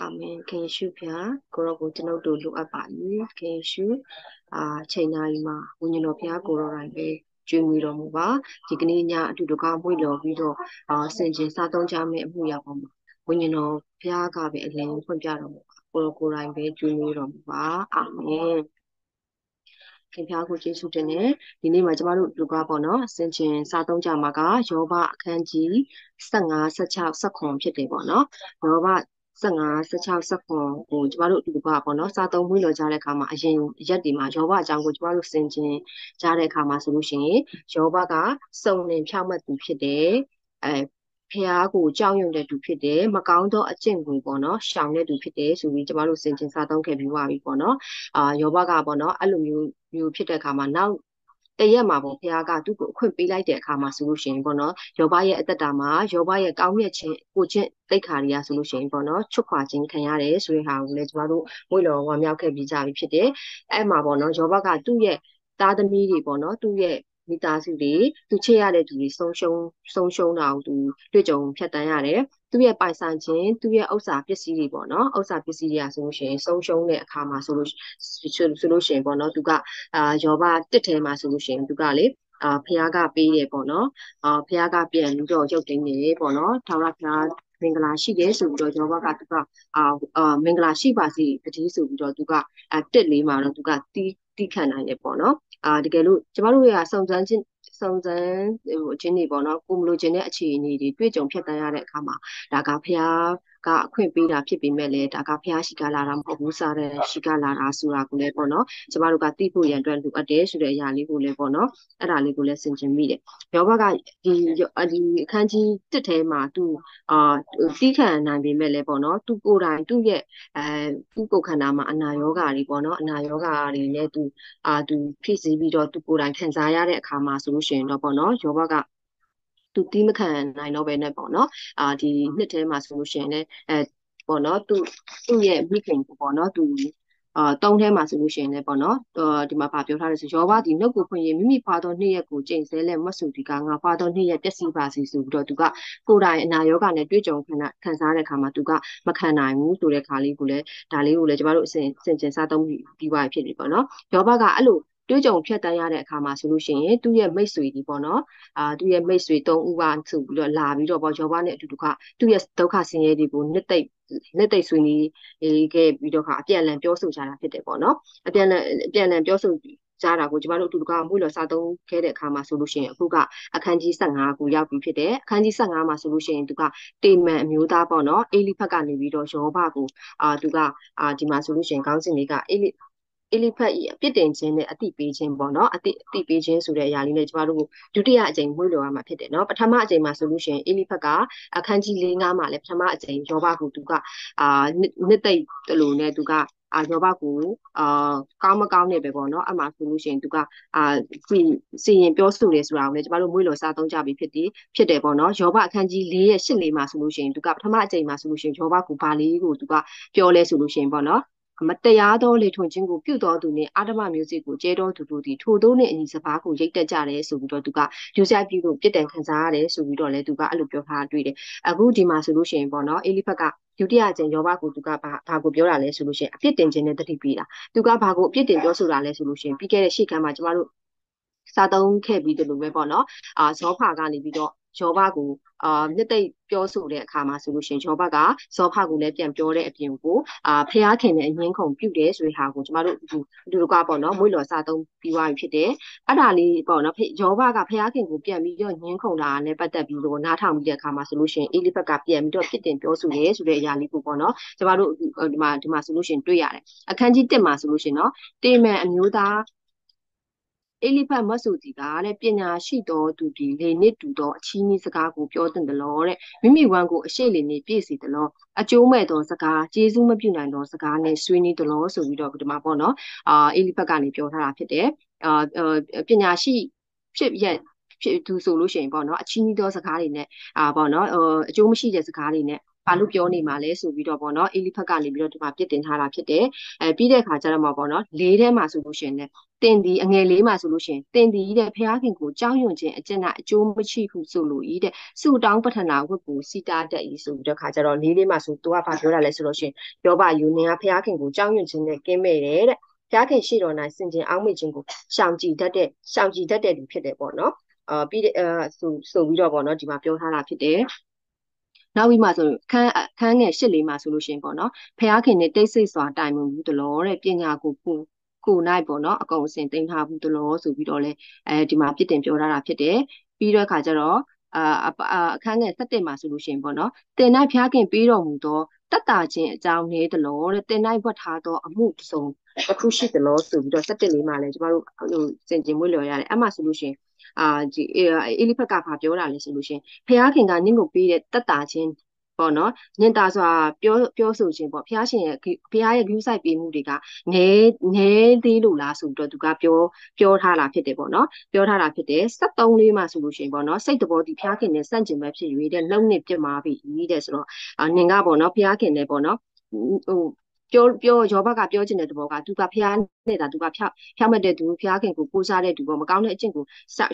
အာမင်ခင်ယေရှုဖျားကိုရောကိုကျွန်ုပ်တို့လိုအပ်ပါ၏ခင်ယေရှုအာချိန်နာရီမှာဝိညာဉ်တော်ဖျားကိုရောတိုင်းပဲကျွေးမွေးတော်မူပါဒီကနေ့ညအတူတကားမွေးတော်ပြီးတော့အာဆင်ခြင်စားသုံးကြမယ့်အမှုရာပေါ်မှာဝိညာဉ်တော်ဖျားကပဲအလင်းဖွင့်ပြတော်မူပါကိုရောကိုယ်တိုင်ပဲကျွေးမွေးတော်မူပါအာမင်ခင်ဗျားကိုကျေးဇူးတင်တယ်ဒီနေ့မှာကျမတို့လူကပေါ့နော်ဆင်ခြင်စားသုံးကြမှာကယောဘအခန်းကြီး15 16 19ဖြစ်တယ်ပေါ့နော်ယောဘ 15 16 19ကိုကျမတို့ဒီကပေါ့နော်စာသုံးမွေးလော်ကြတဲ့အခါမှာအရင်ရက်ဒီမှာယောဘအကြောင်းကိုကျမတို့ဆင်ခြင်ကြတဲ့အခါမှာဆိုလို့ရှိရင်ယောဘကစုံလင်ဖြောက်မှတ်သူဖြစ်တယ်အဲဖះကိုကြောက်ရွံ့တဲ့သူဖြစ်တယ်မကောင်းသောအကျင့်ကိုပေါ့နော်ရှောင်တဲ့သူဖြစ်တယ်ဆိုပြီးကျမတို့စင်ကျင်စားသုံးခဲ့ပြီးပါပြီပေါ့နော်အာယောဘကပေါ့နော်အဲ့လိုမျိုးမျိုးဖြစ်တဲ့အခါမှာနောက် တရက်မှာပေါ့ဘုရားကသူ့ကိုအခွင့်ပေးလိုက်တဲ့အခါမှာဆိုလို့ရှိရင်ပေါ့နော်ယောဘရဲ့အသက်တာမှာယောဘရဲ့ကောင်းမြတ်ခြင်းကိုချင်းတိတ်ခါရီရဆိုလို့ရှိရင်ပေါ့နော်ချွတ်ခွာခြင်းခံရတယ်ဆိုတဲ့ဟာကိုလည်းကျမတို့မွေးတော်ဝါမြောက်ခဲ့ပြီးကြပြီဖြစ်တယ်အဲ့မှာပေါ့နော်ယောဘကသူ့ရဲ့သားသမီးတွေပေါ့နော်သူ့ရဲ့ မိသားစုတွေသူချစ်ရတဲ့သူတွေဆုံးရှုံးဆုံးရှုံးတာကိုသူတွေ့ကြုံဖြတ်တန်းရတယ်သူ့ရဲ့ပိုင်ဆိုင်ခြင်းသူ့ရဲ့ဥစ္စာပစ္စည်းတွေပေါ့နော်ဥစ္စာပစ္စည်းတွေကဆိုလို့ရှိရင်ဆုံးရှုံးတဲ့အခါမှာဆိုလို့ဆိုလို့ရှိရင်ပေါ့နော်သူကအာယောဘတစ်ထဲမှာဆိုလို့ရှိရင်သူကလေအာဖះကပေးတယ်ပေါ့နော်အာဖះကပြန်ပြီးတော့ရုပ်သိမ်းနေပေါ့နော်ထာဝရဘုရားမင်္ဂလာရှိတယ်ဆိုပြီးတော့ယောဘကသူကအာအာမင်္ဂလာရှိပါစေတတိဆိုပြီးတော့သူကအတစ်လေးမှာတော့သူကတီးတီးခံနိုင်တယ်ပေါ့နော် အာတကယ်လို့ကျမတို့ရစုံစမ်းခြင်းစုံစမ်းဟိုခြင်းတွေပေါ့နော်ကိုမလို့ခြင်းတဲ့အခြေအနေတွေတွေ့ကြုံဖြတ်တန်းရတဲ့အခါမှာဒါကဖះ ကအခွင့်ပေးတာဖြစ်ပေမဲ့လည်းဒါကဖះရှိကလာတာမဟုတ်ဘူးစားတဲ့ရှိကလာတာဆိုတာကိုလည်းပေါ့နော်ကျမတို့ကသိဖို့ရန်အတွက်လိုအပ်တယ်ဆိုတဲ့အရာလေးကိုလည်းပေါ့နော်အဲ့ဒါလေးကိုလည်းဆင်ခြင်မိတယ်ယောဘကဒီဒီအခန်းကြီးတစ်ထဲမှာသူအာတီးခံနိုင်ပေမဲ့လည်းပေါ့နော်သူကိုယ်တိုင်သူ့ရဲ့အဲသူ့ကိုယ်ခန္ဓာမှာအနာရောဂါတွေပေါ့နော်အနာရောဂါတွေနဲ့သူအာသူဖြစ်စီပြီးတော့သူကိုယ်တိုင်ခံစားရတဲ့အခါမှာဆိုလို့ရှိရင်တော့ပေါ့နော်ယောဘက သူတီးမခံနိုင်တော့ပဲနဲ့ပေါ့နော်အာဒီနှစ်ထဲမှာဆိုလို့ရှိရင်လည်းအဲပေါ့နော်သူသူ့ရဲ့မိခင်ပေါ့နော်သူအာတုံးထဲမှာဆိုလို့ရှိရင်လည်းပေါ့နော်ဒီမှာဗာပြောထားတယ်ဆိုရောဘဒီနှုတ်ကိုဖွင့်ရင်မိမိဖွာသောနှစ်ရက်ကိုကျိန်ဆဲလဲမဆူဒီကငါဖွာသောနှစ်ရက်ပျက်စီးပါစီဆိုပြီးတော့သူကကိုယ်တိုင်အနာရောဂါနဲ့တွေ့ကြုံခံခံစားတဲ့အခါမှာသူကမခံနိုင်ဘူးဆိုတဲ့ခါလေးကိုလည်းဒါလေးကိုလည်းကျမတို့အစဉ်စင်ကျင်စားသုံးပြီးပါဖြစ်ပြီပေါ့နော်ရောဘကအဲ့လို တွေးကြုံဖြတ်တန်းရတဲ့အခါမှာဆိုလို့ရှိရင်သူ့ရဲ့မိတ်ဆွေဒီပေါ့နော်အာသူ့ရဲ့မိတ်ဆွေ၃ဦးကဆိုပြီးတော့လာပြီးတော့ပေါ့ယောဘနဲ့အတူတူကသူ့ရဲ့ဒုက္ခဆင်းရဲတွေကိုနှစ်သိမ့်နှစ်သိမ့်ဆွေးနွေးခဲ့ပြီးတော့ကအပြန်အလှန်ပြောဆိုကြတာဖြစ်တယ်ပေါ့နော်အပြန်အလှန်အပြန်အလှန်ပြောဆိုကြတာကိုကျမတို့အတူတကမွေးလော်စားသုံးခဲ့တဲ့အခါမှာဆိုလို့ရှိရင်အခုကအခန်းကြီး15ကိုရောက်ပြီဖြစ်တယ်အခန်းကြီး15မှာဆိုလို့ရှိရင်သူကတေမန်အမျိုးသားပေါ့နော်အေလိဖက်ကနေပြီးတော့ယောဘကိုအာသူကအာဒီမှာဆိုလို့ရှိရင်ခေါင်းစဉ်လေးကအေလိ အီလီဖတ်ဤအပြစ်တင်ခြင်းနဲ့အတိပေးခြင်းပေါ့နော်အတိအတိပေးခြင်းဆိုတဲ့အရာလေးနဲ့ကျမတို့ဒုတိယအကြိမ်မွေးလော်ရမှာဖြစ်တယ်နော်ပထမအကြိမ်မှာဆိုလို့ရှိရင်အီလီဖတ်ကအခန်းကြီး၄၅မှာလည်းပထမအကြိမ်ယောဘကိုသူကအာနှစ်သိမ့်တလို့နဲ့သူကအာယောဘကိုအာကောင်းမကောင်းနဲ့ပဲပေါ့နော်အမှဆိုလို့ရှိရင်သူကအာစီစီရင်ပြောဆိုတယ်ဆိုတာကိုလည်းကျမတို့မွေးလော်စားသုံးကြပြီဖြစ်တယ်ဖြစ်တယ်ပေါ့နော်ယောဘအခန်းကြီး၄ရဲ့၈လေးမှာဆိုလို့ရှိရင်သူကပထမအကြိမ်မှာဆိုလို့ရှိရင်ယောဘကိုဘာလေးကိုသူကပြောလဲဆိုလို့ရှိရင်ပေါ့နော် မတရားသောလေထွန်ခြင်းကိုပြုတော်သူနှင့်အာဓမမျိုးစေ့ကိုကျဲတော်သူတို့သည်ထိုတို့နှင့်အညီစကားကိုရိတ်တက်ကြတယ်ဆိုပြီးတော့သူကယူဆိုင်ပြုလို့ပြစ်ဒဏ်ခံစားရတယ်ဆိုပြီးတော့လည်းသူကအဲ့လိုပြောထားတွေ့တယ်အခုဒီမှာဆိုလို့ရှိရင်ပေါ့နော်အေလိဖက်ကဒုတိယအကြိမ်ယောဘကိုသူကဘာဘာကိုပြောတာလဲဆိုလို့ရှိရင်အပြစ်တင်ခြင်းနဲ့တတိပေးတာသူကဘာကိုအပြစ်တင်ပြောဆိုတာလဲဆိုလို့ရှိရင်ပြီးခဲ့တဲ့ရှေ့ကမ်းမှာကျမတို့စားသုံးခဲ့ပြီးတယ်လို့ပဲပေါ့နော်အာဇောဖာကနေပြီးတော့ ယောဘကိုအာနှစ်သိမ့်ပြောဆိုတဲ့အခါမှာဆိုလို့ရှိရင်ယောဘကဇောဖကိုလည်းပြန်ပြောတဲ့အပြင်ကိုအာဖျားခင်နဲ့အငင်းခုန်ပြုတ်တယ်ဆိုတဲ့ဟာကိုကျမတို့ဒီဒီလိုကပေါ့နော်မွေးလော်စားသုံးပြီးသွားပြီဖြစ်တယ်အဲ့ဒါလေးပေါ့နော်ယောဘကဖျားခင်ကိုပြန်ပြီးတော့ငင်းခုန်တာနဲ့ပတ်သက်ပြီးတော့နားထောင်ပြီးတဲ့အခါမှာဆိုလို့ရှိရင်အေလိဖက်ကပြန်ပြီးတော့ပြစ်တင်ပြောဆိုတယ်ဆိုတဲ့အရာလေးကိုပေါ့နော်ကျမတို့ဒီမှာဒီမှာဆိုလို့ရှိရင်တွေ့ရတယ်အခန်းကြီး1မှာဆိုလို့ရှိရင်နော်တေမန်အမျိုးသား အေလိဖတ်မတ်ဆိုဒီကတဲ့ပညာရှိသောသူဒီလေနစ်တူသောအချီးနှီးစကားကိုပြောတင်တယ်လို့တဲ့မိမိဝမ်းကိုအရှိလေနေပြည့်စီတယ်လို့အကျိုးမဲ့သောစကားကျေးဇူးမပြုနိုင်သောစကားနဲ့ဆွေးနွေးတယ်လို့ဆိုပြီးတော့ဒီမှာပေါ့နော်အာအေလိဖတ်ကနေပြောထားတာဖြစ်တယ်အာပညာရှိဖြစ်ရက်ဖြစ်သူဆိုလို့ရှိရင်ပေါ့နော်အချင်းကြီးသောစကားတွေနဲ့အာပေါ့နော်အကျိုးမရှိတဲ့စကားတွေနဲ့ ဘာလို့ပြောနေမှာလဲဆိုပြီးတော့ပေါ့နော်အေလိဖက်ကနေပြီးတော့ဒီမှာပြစ်တင်ထားတာဖြစ်တယ်အဲပြီးတဲ့အခါကျတော့မှပေါ့နော်လေးထဲမှာဆိုလို့ရှိရင်လည်းတင်ဒီအငယ်လေးမှာဆိုလို့ရှိရင်တင်ဒီတဲ့ဖះခင်ကိုကြောင်းရွံ့ခြင်းအကျင့်ကအကျိုးမရှိဘူးဆိုလို့ဤတဲ့စူတောင်းပထနာဝတ်ကိုစီတာတက်ဤဆိုပြီးတော့ခါကျတော့လေးလေးမှာဆိုသူကဘာပြောတာလဲဆိုလို့ရှိရင်ယောဘယူနေကဖះခင်ကိုကြောင်းရွံ့ခြင်းနဲ့ကင်းမဲ့တယ်တဲ့ဖျားခင်ရှိတော်၌စင်ကြင်အောက်မေ့ခြင်းကိုရှောင်ကြည်တတ်တဲ့ရှောင်ကြည်တတ်တဲ့လူဖြစ်တယ်ပေါ့နော်အာပြီးတဲ့အာဆိုဆိုပြီးတော့ပေါ့နော်ဒီမှာပြောထားတာဖြစ်တယ် နောက်ပြီးမှဆိုခန်းခန်းငယ်ရှစ်လေးမှာဆိုလို့ရှိရင်ပေါ့နော်ဖះခင်နဲ့တိတ်ဆိတ်စွာတိုင်မှုဘူးတလို့တဲ့ပညာကိုကိုကိုနိုင်ပေါ့နော်အကုန်အစင်တင်ထားဘူးတလို့ဆိုပြီးတော့လဲအဲဒီမှာပြစ်တင်ပြောထားတာဖြစ်တယ်ပြီးတော့ခါကျတော့အာအခန်းငယ်7မှာဆိုလို့ရှိရင်ပေါ့နော်တင်၌ဖျားခင်ပေးတော်မူသောတတ်တာခြင်းအကြောင်းနေသလိုတဲ့တင်၌ဝတ်ထားသောအမှုစုံတစ်ခုရှိသလိုဆိုပြီးတော့7လေးမှာလည်းကျမတို့ဟိုစင်ကြင်မွေးလျော်ရတယ်အဲ့မှာဆိုလို့ရှိရင် အာဒီအေလိဖက်ကဘာပြောတာလဲဆိုလို့ရှင်ဖះခင်ကနင့်ကိုပေးတဲ့တက်တာချင်းပေါ့နော်ညင်တာစွာပြောပြောဆိုခြင်းပေါ့ဖះရှင်ရဲ့ဖះရဲ့ view site ပေးမှုတွေကနည်းနည်းသေးလို့လားဆိုတော့သူကပြောပြောထားတာဖြစ်တယ်ပေါ့နော်ပြောထားတာဖြစ်တယ်73လေးမှဆိုလို့ရှိရင်ပေါ့နော်စိတ်တဘောဒီဖះခင်နဲ့စန့်ကျင်ပဲဖြစ်၍တဲ့လုံနဲ့ပြစ်မှာပြီတဲ့ဆိုတော့နင်ကပေါ့နော်ဖះခင်နဲ့ပေါ့နော်ဟို ပြောပြောယောဘကပြောချင်တဲ့သဘောကသူကဖျားနေတာသူကဖျားဖျားမဲ့တဲ့သူဖျားခင်ကိုကိုးစားတဲ့သူပေါ့မကောင်းတဲ့အကျင့်ကို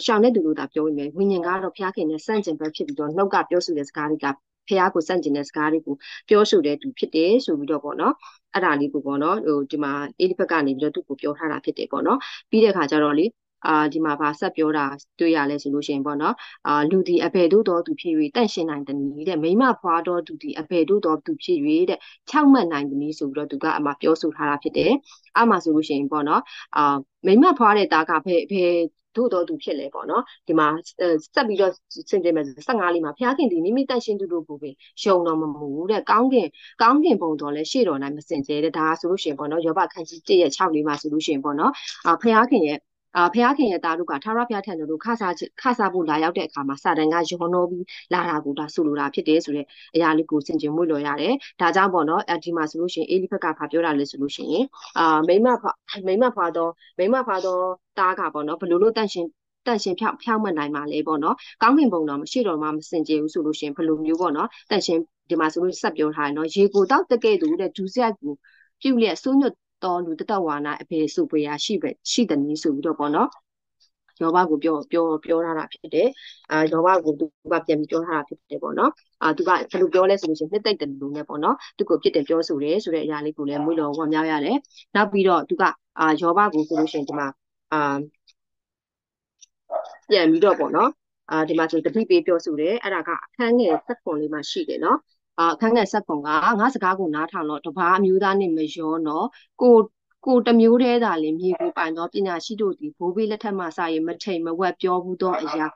ရှောင်တဲ့သူလို့သာပြောနေတယ်ဝိညာဉ်ကတော့ဖျားခင်နဲ့စန့်ကျင်ပဲဖြစ်ပြီးတော့နှုတ်ကပြောဆိုတဲ့စကားတွေကဖះကိုစန့်ကျင်တဲ့စကားတွေကိုပြောဆိုတဲ့သူဖြစ်တယ်ဆိုပြီးတော့ပေါ့နော်အဲ့ဒါလေးကိုပေါ့နော်ဟိုဒီမှာအေဒီဘက်ကနေပြီးတော့သူ့ကိုပြောထားတာဖြစ်တယ်ပေါ့နော်ပြီးတဲ့ခါကျတော့လေ အာဒီမှာဗာဆက်ပြောတာတွေ့ရလဲဆိုလို့ရှိရင်ပေါ့နော်အာလူဒီအဘယ်တို့တော်သူဖြစ်၍တန့်ရှင်းနိုင်တယ်တဲ့မိမဖွာတော်သူဒီအဘယ်တို့တော်သူဖြစ်၍တဲ့၆မှတ်နိုင်တယ်ဆိုပြီးတော့သူကအမှပြောဆိုထားတာဖြစ်တယ်အမှဆိုလို့ရှိရင်ပေါ့နော်အာမိမဖွာတဲ့တာကဘယ်ဘယ်တို့တော်သူဖြစ်လဲပေါ့နော်ဒီမှာဆက်ပြီးတော့စင်တင်မယ်15လေးမှာဘုရားခင်ဒီမိမိတန့်ရှင်းသူတို့ကိုပဲယုံတော်မမူတဲ့ကောင်းကင်ကောင်းကင်ပုံတော်လဲရှေ့တော်နိုင်မစင်ကြဲတဲ့ဒါဆိုလို့ရှိရင်ပေါ့နော်ယောဘခန်းကြီး1ရဲ့6လေးမှာဆိုလို့ရှိရင်ပေါ့နော်အာဘုရားခင်ရဲ့ အာဖះခင်ရဲ့သားတို့ကထာဝရဘုရားထံတို့ခါစားခါစားဖို့လာရောက်တဲ့အခါမှာစာတန်ကယွန်တော့ပြီးလာတာကိုဒါဆိုလိုတာဖြစ်တယ်ဆိုတဲ့အရာလေးကိုစင်ကြင်မွေ့လို့ရတယ်။ဒါကြောင့်ပေါ့နော်အဲဒီမှာဆိုလို့ရှိရင်အေလိဖက်ကဖာပြောတာလဲဆိုလို့ရှိရင်အာမိမဖမိမဖာတော့မိမဖာတော့သားကပေါ့နော်ဘလို့လို့တန့်ရှင်တန့်ရှင်ဖြောက်ဖြောက်မှတ်နိုင်ပါလေပေါ့နော်ကောင်းကင်ဘုံတော်မရှိတော်မှမစင်ကြဘူးဆိုလို့ရှိရင်ဘလို့မျိုးပေါ့နော်တန့်ရှင်ဒီမှာဆိုလို့ဆက်ပြောထားတယ်နော်ရေကိုတောက်တကဲ့တူတဲ့ဒူးဆက်ကိုပြုတ်လျက်စိုးညွတ် တော်လူတတဝါနာအဖေစုပွေရာရှိပဲရှိတယ်နည်းဆိုပြီးတော့ပေါ့နော်ယောဘကိုပြောပြောပြောထားတာဖြစ်တယ်အာယောဘကိုသူကပြန်ပြီးပြောထားတာဖြစ်တယ်ပေါ့နော်အာသူကဘယ်လိုပြောလဲဆိုလို့ရှိရင်နှစ်သိမ့်တယ်လို့နဲ့ပေါ့နော်သူကိုပြစ်တယ်ပြောဆိုတယ်ဆိုတဲ့အရာလေးကိုလည်းမွေးတော်ဝမ်းမြောက်ရတယ်နောက်ပြီးတော့သူကအာယောဘကိုဆိုလို့ရှိရင်ဒီမှာအာပြန်ပြီးတော့ပေါ့နော်အာဒီမှာဆိုတတိပေးပြောဆိုတယ်အဲ့ဒါကအခန်းငယ်ဆက်ခွန်လေးမှာရှိတယ်နော် အာအခန်းငယ်ဆက်ခွန်ကငါစကားကိုနားထောင်တော့တဘာအမျိုးသားနဲ့မရောနော်ကိုကိုတမျိုးတည်းသာလင်မြေကိုပိုင်သောပညာရှိတို့သည်ဘိုးဘေးလက်ထက်မှစရင်မထိန်မဝက်ပြောဘူးသောအရာ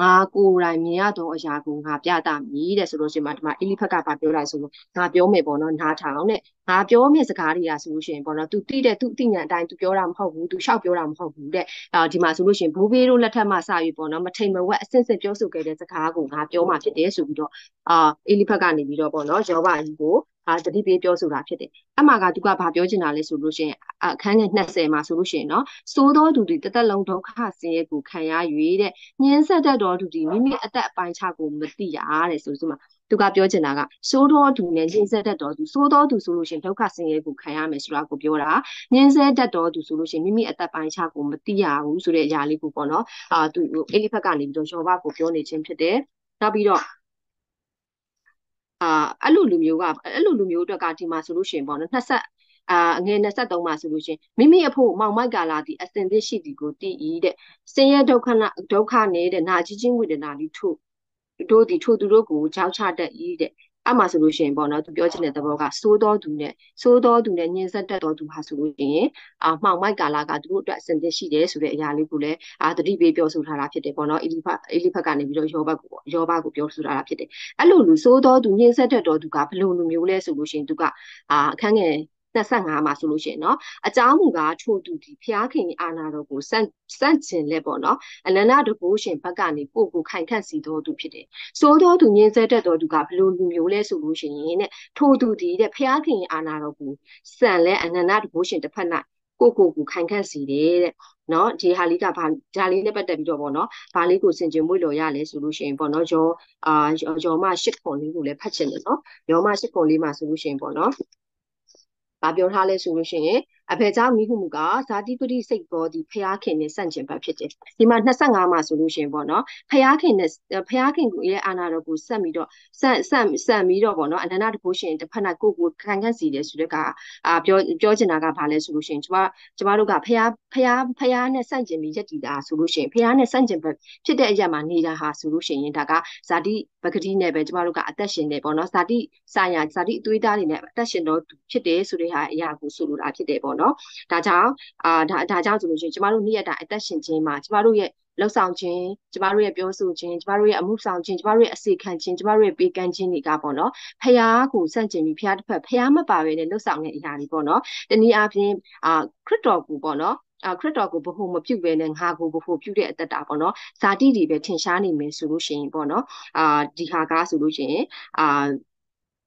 ငါကိုယ်တိုင်မြင်ရသောအရာကိုငါပြတာမည်တဲ့ဆိုလို့ရှိရင်ဒီမှာအီလီဖက်ကပါပြောလိုက်ဆိုလို့ငါပြောမယ်ပေါ့နော်နားထောင်တဲ့ငါပြောမယ့်စကားတွေကဆိုလို့ရှိရင်ပေါ့နော် तू တိတဲ့ तू အသိဉာဏ်အတိုင်း तू ပြောတာမဟုတ်ဘူး तू ရှောက်ပြောတာမဟုတ်ဘူးတဲ့အာဒီမှာဆိုလို့ရှိရင်ဘိုးဘေးတို့လက်ထက်မှစပြီးပေါ့နော်မထိန်မဝက်အစစ်စစ်ပြောဆိုခဲ့တဲ့စကားကိုငါပြောမှဖြစ်တယ်ဆိုပြီးတော့အာအီလီဖက်ကနေပြီးတော့ပေါ့နော်ယောဘကြီးကို အာတတိပေးပြောဆိုတာဖြစ်တယ်အမှားကသူကဘာပြောချင်တာလဲဆိုလို့ရှိရင်အခန်းငယ်20မှာဆိုလို့ရှိရင်နော်စိုးသောသူသည်တသက်လုံးဒုက္ခဆင်းရဲကိုခံရ၍တဲ့ညှင်းဆက်တတ်သောသူသည်မိမိအသက်အပိုင်းခြားကိုမသိရတဲ့ဆိုသူမှာသူကပြောချင်တာကစိုးသောသူနဲ့ညှင်းဆဲတတ်တော်သူစိုးသောသူဆိုလို့ရှင်ဒုက္ခဆင်းရဲကိုခံရမယ်ဆိုတာကိုပြောတာညှင်းဆဲတတ်တော်သူဆိုလို့ရှင်မိမိအသက်ပိုင်းခြားကိုမသိရဘူးဆိုတဲ့အရာလေးကိုပေါ့နော်အာသူအဲ့ဒီဘက်ကနေပြီးတော့ယောဘကိုပြောနေခြင်းဖြစ်တယ်နောက်ပြီးတော့ အာအဲ့လိုလူမျိုးကအဲ့လိုလူမျိုးအတွက်ကဒီမှာဆိုလို့ရှိရင်ပေါ့နော်20အာငွေ23မှာဆိုလို့ရှင်မိမိအဖို့မောင်မိုက်ကာလာဒီအစင်သစ်ရှိဒီကိုတည်ဤတဲ့ဆင်းရဲဒုက္ခနာဒုက္ခနေတဲ့နာကြီးချင်းဝေဒနာလေးထို့တို့ဒီထို့သူတို့ကိုကြောက်ချတတ်ဤတဲ့ အမှဆိုလို့ရှိရင်ပေါ့နော်သူပြောချင်တဲ့သဘောကစိုးတော်သူနဲ့စိုးတော်သူနဲ့ညင်ဆက်တတ်တော်သူဟာဆိုလို့ရှိရင်အာမှောင်မိုက်ကာလာကသူတို့အတွက်အစင်သစ်ရှိတယ်ဆိုတဲ့အရာလေးကိုလည်းအာတတိပေးပြောဆိုထားတာဖြစ်တယ်ပေါ့နော်အီလီဖတ်အီလီဖတ်ကနေပြီးတော့ယောဘကိုယောဘကိုပြောဆိုထားတာဖြစ်တယ်အဲ့လိုလူစိုးတော်သူညင်ဆက်တတ်တော်သူကဘယ်လိုလူမျိုးလဲဆိုလို့ရှိရင်သူကအာအခန်းငယ် 25မှာဆိုလို့ရှိရင်နော်အကြောင်းမူကားထို့သူဒီဖျားခင်အာနာတော်ကိုစန့်စန့်ကျင်လက်ပေါ့နော်အနန္တတကူရှင်ဘက်ကနေကိုကိုခိုင်ခန့်စီတော်သူဖြစ်တယ်ဆိုတော်သူညင်းဆဲတတ်တော်သူကဘလို့လူမျိုးလဲဆိုလို့ရှိရင်တဲ့ထို့သူဒီတဲ့ဖျားခင်အာနာတော်ကိုစန့်လဲအနန္တတကူရှင်တစ်ဖက်၌ကိုကိုကိုခိုင်ခန့်စီတယ်တဲ့နော်ဒီဟာလေးကဘာဒါလေးနဲ့ပတ်သက်ပြီးတော့ပေါ့နော်ဘာလေးကိုဆင်ကျင်မွေ့လို့ရလဲဆိုလို့ရှိရင်ပေါ့နော်ရောအာရောမရှစ်ခွန်လေးကိုလည်းဖတ်ချင်တယ်နော်ရောမရှစ်ခွန်လေးမှာဆိုလို့ရှိရင်ပေါ့နော် ဘာပြောထားလဲဆိုလို့ရှိရင် အဖေကြောင့်မိခုမှုကဇာတိပတိစိတ်ပေါ်ဒီဖျားခင်နဲ့ဆန့်ကျင်ဘက်ဖြစ်တယ်။ဒီမှာ25မှာဆိုလို့ရှိရင်ပေါ့နော်ဖျားခင်နဲ့ဖျားခင်ရဲ့အာနာတော်ကိုဆက်ပြီးတော့ဆက်ဆက်ဆက်ပြီးတော့ပေါ့နော်အနန္တတကုရှင်တစ်ဖက်နဲ့ကိုကိုခံခန့်စီတယ်ဆိုတဲ့ကအာပြောပြောချင်တာကဘာလဲဆိုလို့ရှိရင်ကျမကျမတို့ကဖျားဖျားဖျားနဲ့ဆန့်ကျင်ပြီးရက်တည်တာဆိုလို့ရှိရင်ဖျားနဲ့ဆန့်ကျင်ဘက်ဖြစ်တဲ့အရာမှာနေတာဟာဆိုလို့ရှိရင်ဒါကဇာတိပဂတိနဲ့ပဲကျမတို့ကအသက်ရှင်နေပေါ့နော်ဇာတိစာယာဇာတိအသွေးသားတွေနဲ့အသက်ရှင်တော့ဖြစ်တယ်ဆိုတဲ့ဟာအရာကိုဆိုလိုတာဖြစ်တယ်ပေါ့နော်ဒါကြောင့်အာဒါဒါကြောင့်ဆိုလို့ရှိရင်ကျမတို့နေ့ရက်တိုင်းအသက်ရှင်ခြင်းမှာကျမတို့ရဲ့လှုပ်ဆောင်ခြင်းကျမတို့ရဲ့ပြောဆိုခြင်းကျမတို့ရဲ့အမှုဆောင်ခြင်းကျမတို့ရဲ့အစီခံခြင်းကျမတို့ရဲ့ပေးကမ်းခြင်းတွေကပေါ့နော်ဖះကိုစန့်ကျင်ပြီးဖះတစ်ဖက်ဖះမပါပဲနဲ့လှုပ်ဆောင်တဲ့အရာတွေပေါ့နော်တနည်းအားဖြင့်အာခရစ်တော်ကိုပေါ့နော်အာခရစ်တော်ကိုဘ ਹੁ မပြုတ်ပဲနဲ့ငါကိုဘ ਹੁ ပြုတ်တဲ့အတ္တတာပေါ့နော်ဇာတိတွေပဲထင်ရှားနေမယ်ဆိုလို့ရှိရင်ပေါ့နော်အာဒီဟာကားဆိုလို့ရှိရင်အာ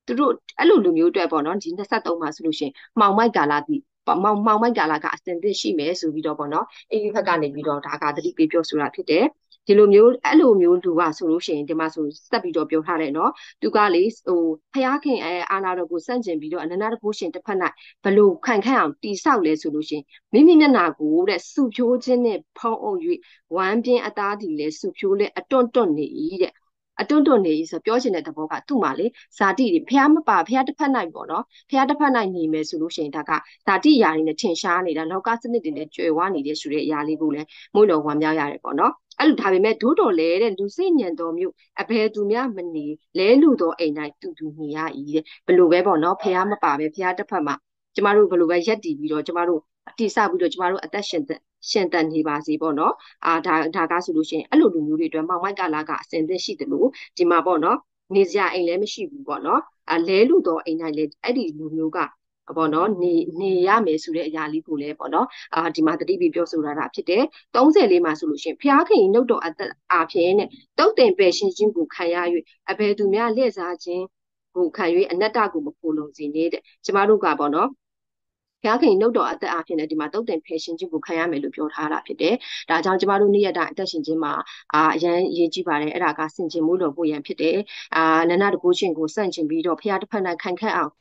သူတို့အဲ့လိုလူမျိုးအတွက်ပေါ့နော်ဒီ23မှာဆိုလို့ရှိရင်မှောင်မိုက်ကာလာတိ မောင်မောင်မိုက်ကာလာကအစင်သစ်ရှိမယ်ဆိုပြီးတော့ပေါ့နော်အေဒီဘက်ကနေပြီးတော့ဒါကသတိပေးပြောဆိုတာဖြစ်တယ်ဒီလိုမျိုးအဲ့လိုမျိုးလူကဆိုလို့ရှိရင်ဒီမှာဆိုစက်ပြီးတော့ပြောထားတယ်နော်သူကလေဟိုဖျားခင်အဲအာနာတော်ကိုစန့်ကျင်ပြီးတော့အနန္တတကုရှင်တစ်ဖက်၌ဘလို့ခံခန့်အောင်တိဆောက်လဲဆိုလို့ရှိရင်မိမိမျက်နာကိုတဲ့စုဖြိုးခြင်းနဲ့ဖောင်းအုပ်၍ဝမ်းပြင်းအသားဒီလဲစုဖြိုးလဲအတွန့်တွန့်နေ၏တဲ့ အတွန့်တွန့်နေဆိုပြောချင်တဲ့သဘောကသူ့မှာလေဇာတိတွေဖះမပါဖះတစ်ဖက်နိုင်ပေါ့နော်ဖះတစ်ဖက်နိုင်နေမယ်ဆိုလို့ရှိရင်ဒါကဇာတိຢာတွေနဲ့ထင်ရှားနေတာလောကစနစ်တွေနဲ့ကြွယ်ဝနေတဲ့ဆိုတဲ့အရာလေးကိုလည်းမွေးတော်ဝမ်းမြောက်ရတယ်ပေါ့နော်အဲ့လိုဒါပေမဲ့ဒို့တော်လဲတဲ့လူစိတ်ညံတော်မျိုးအဘယ်သူများမနေလဲလူတော်အိမ်တိုင်းတူတူနေရ၏တဲ့ဘလို့ပဲပေါ့နော်ဖះမပါပဲဖះတစ်ဖက်မှာကျမတို့ဘလို့ပဲရက်တည်ပြီးတော့ကျမတို့တိစပြီးတော့ကျမတို့အသက်ရှင် ရှင်တန်နေပါစေပေါ့နော်အာဒါဒါကဆိုလို့ရှိရင်အဲ့လိုလူမျိုးတွေအတွက်မောင်မိုက်ကလာကအစင်သင့်ရှိတယ်လို့ဒီမှာပေါ့နော်နေစရာအိမ်လည်းမရှိဘူးပေါ့နော်အလဲလူတော့အိမ်တိုင်းလည်းအဲ့ဒီလူမျိုးကပေါ့နော်နေနေရမယ်ဆိုတဲ့အရာလေးကိုလည်းပေါ့နော်အာဒီမှာတတိပိပြောဆိုတာတာဖြစ်တယ်30လေးမှာဆိုလို့ရှိရင်ဖျားခင်နှုတ်တော်အသက်အားဖြင့်နဲ့တုတ်တင်ပယ်ရှင်းခြင်းကိုခံရ၍အဘယ်သူများလက်စားခြင်းကိုခံ၍အနတ္တကိုမဖူလုံစေနေတဲ့ကျမတို့ကပေါ့နော် ဘုရားခင်နှုတ်တော်အသက်အဖြစ်နဲ့ဒီမှာတုတ်တင်ဖယ်ရှင်ခြင်းကိုခံရမယ်လို့ပြောထားတာဖြစ်တယ်။ဒါကြောင့်ကျမတို့နေ့ရက်တိုင်းအသက်ရှင်ခြင်းမှာအာအရန်အရေးကြီးပါတယ်။အဲ့ဒါကစင်ကျင်မှုလို့ပို့ရန်ဖြစ်တယ်။အာနန္ဒတကူရှင်ကိုစန့်ကျင်ပြီးတော့ဘုရားတစ်ဖက်၌ခံခန့်အောင်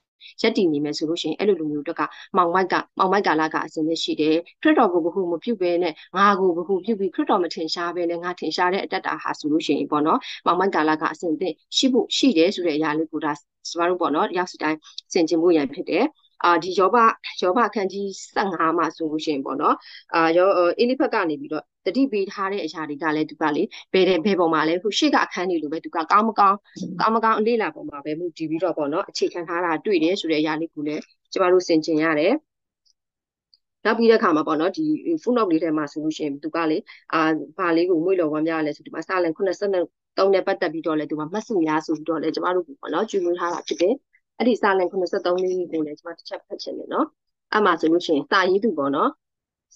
ရက်တည်နေမယ်ဆိုလို့ရှိရင်အဲ့လိုလူမျိုးတက်ကမောင်မိုက်ကမောင်မိုက်ကာလကအစင်းနဲ့ရှိတယ်ခရစ်တော်ကိုဘဟုမပြုတ်ပဲနဲ့ငါကိုဘဟုပြုတ်ပြီးခရစ်တော်မထင်ရှားပဲနဲ့ငါထင်ရှားတဲ့အတ္တတာဟာဆိုလို့ရှိရင်ပေါ့နော်မောင်မိုက်ကာလကအစင်းနဲ့ရှိဖို့ရှိတယ်ဆိုတဲ့အရာလေးကိုဒါကျမတို့ပေါ့နော်ရောက်စတိုင်းစင်ကျင်မှုရန်ဖြစ်တယ် အာဒီယောဘယောဘအခန်းကြီး15မှာဆိုလို့ရှိရင်ပေါ့နော်အာယောအေလိဖက်ကနေပြီးတော့တတိပေးထားတဲ့အရာတွေကလည်းသူကလေဘယ်တဲ့ဘယ်ပေါ်မှာလဲခုရှေ့ကအခန်းကြီးလိုပဲသူကကောင်းမကောင်းကောင်းမကောင်းအလေးလာပေါ်မှာပဲမူတည်ပြီးတော့ပေါ့နော်အခြေခံထားတာတွေ့တယ်ဆိုတဲ့အရာလေးကိုလည်းကျမတို့ဆင်ခြင်ရတယ်နောက်ပြီးတဲ့ခါမှာပေါ့နော်ဒီဖုန်းနောက်လေးထဲမှာဆိုလို့ရှိရင်သူကလေအာဘာလေးကိုမွေးလော်ဝမ်းပြရလဲဆိုဒီမှာစာလန်83နဲ့ပတ်သက်ပြီးတော့လေသူကမှတ်စုများဆိုပြီးတော့လေကျမတို့ပေါ့နော်ကျွေးမွေးထားတာဖြစ်တယ် အဲ့ဒီစာလန်83လေးကိုလည်းကျွန်မတစ်ချက်ဖတ်ချင်တယ်နော်အဲ့မှာဆိုလို့ရှိရင်စာရေးသူပေါ့နော်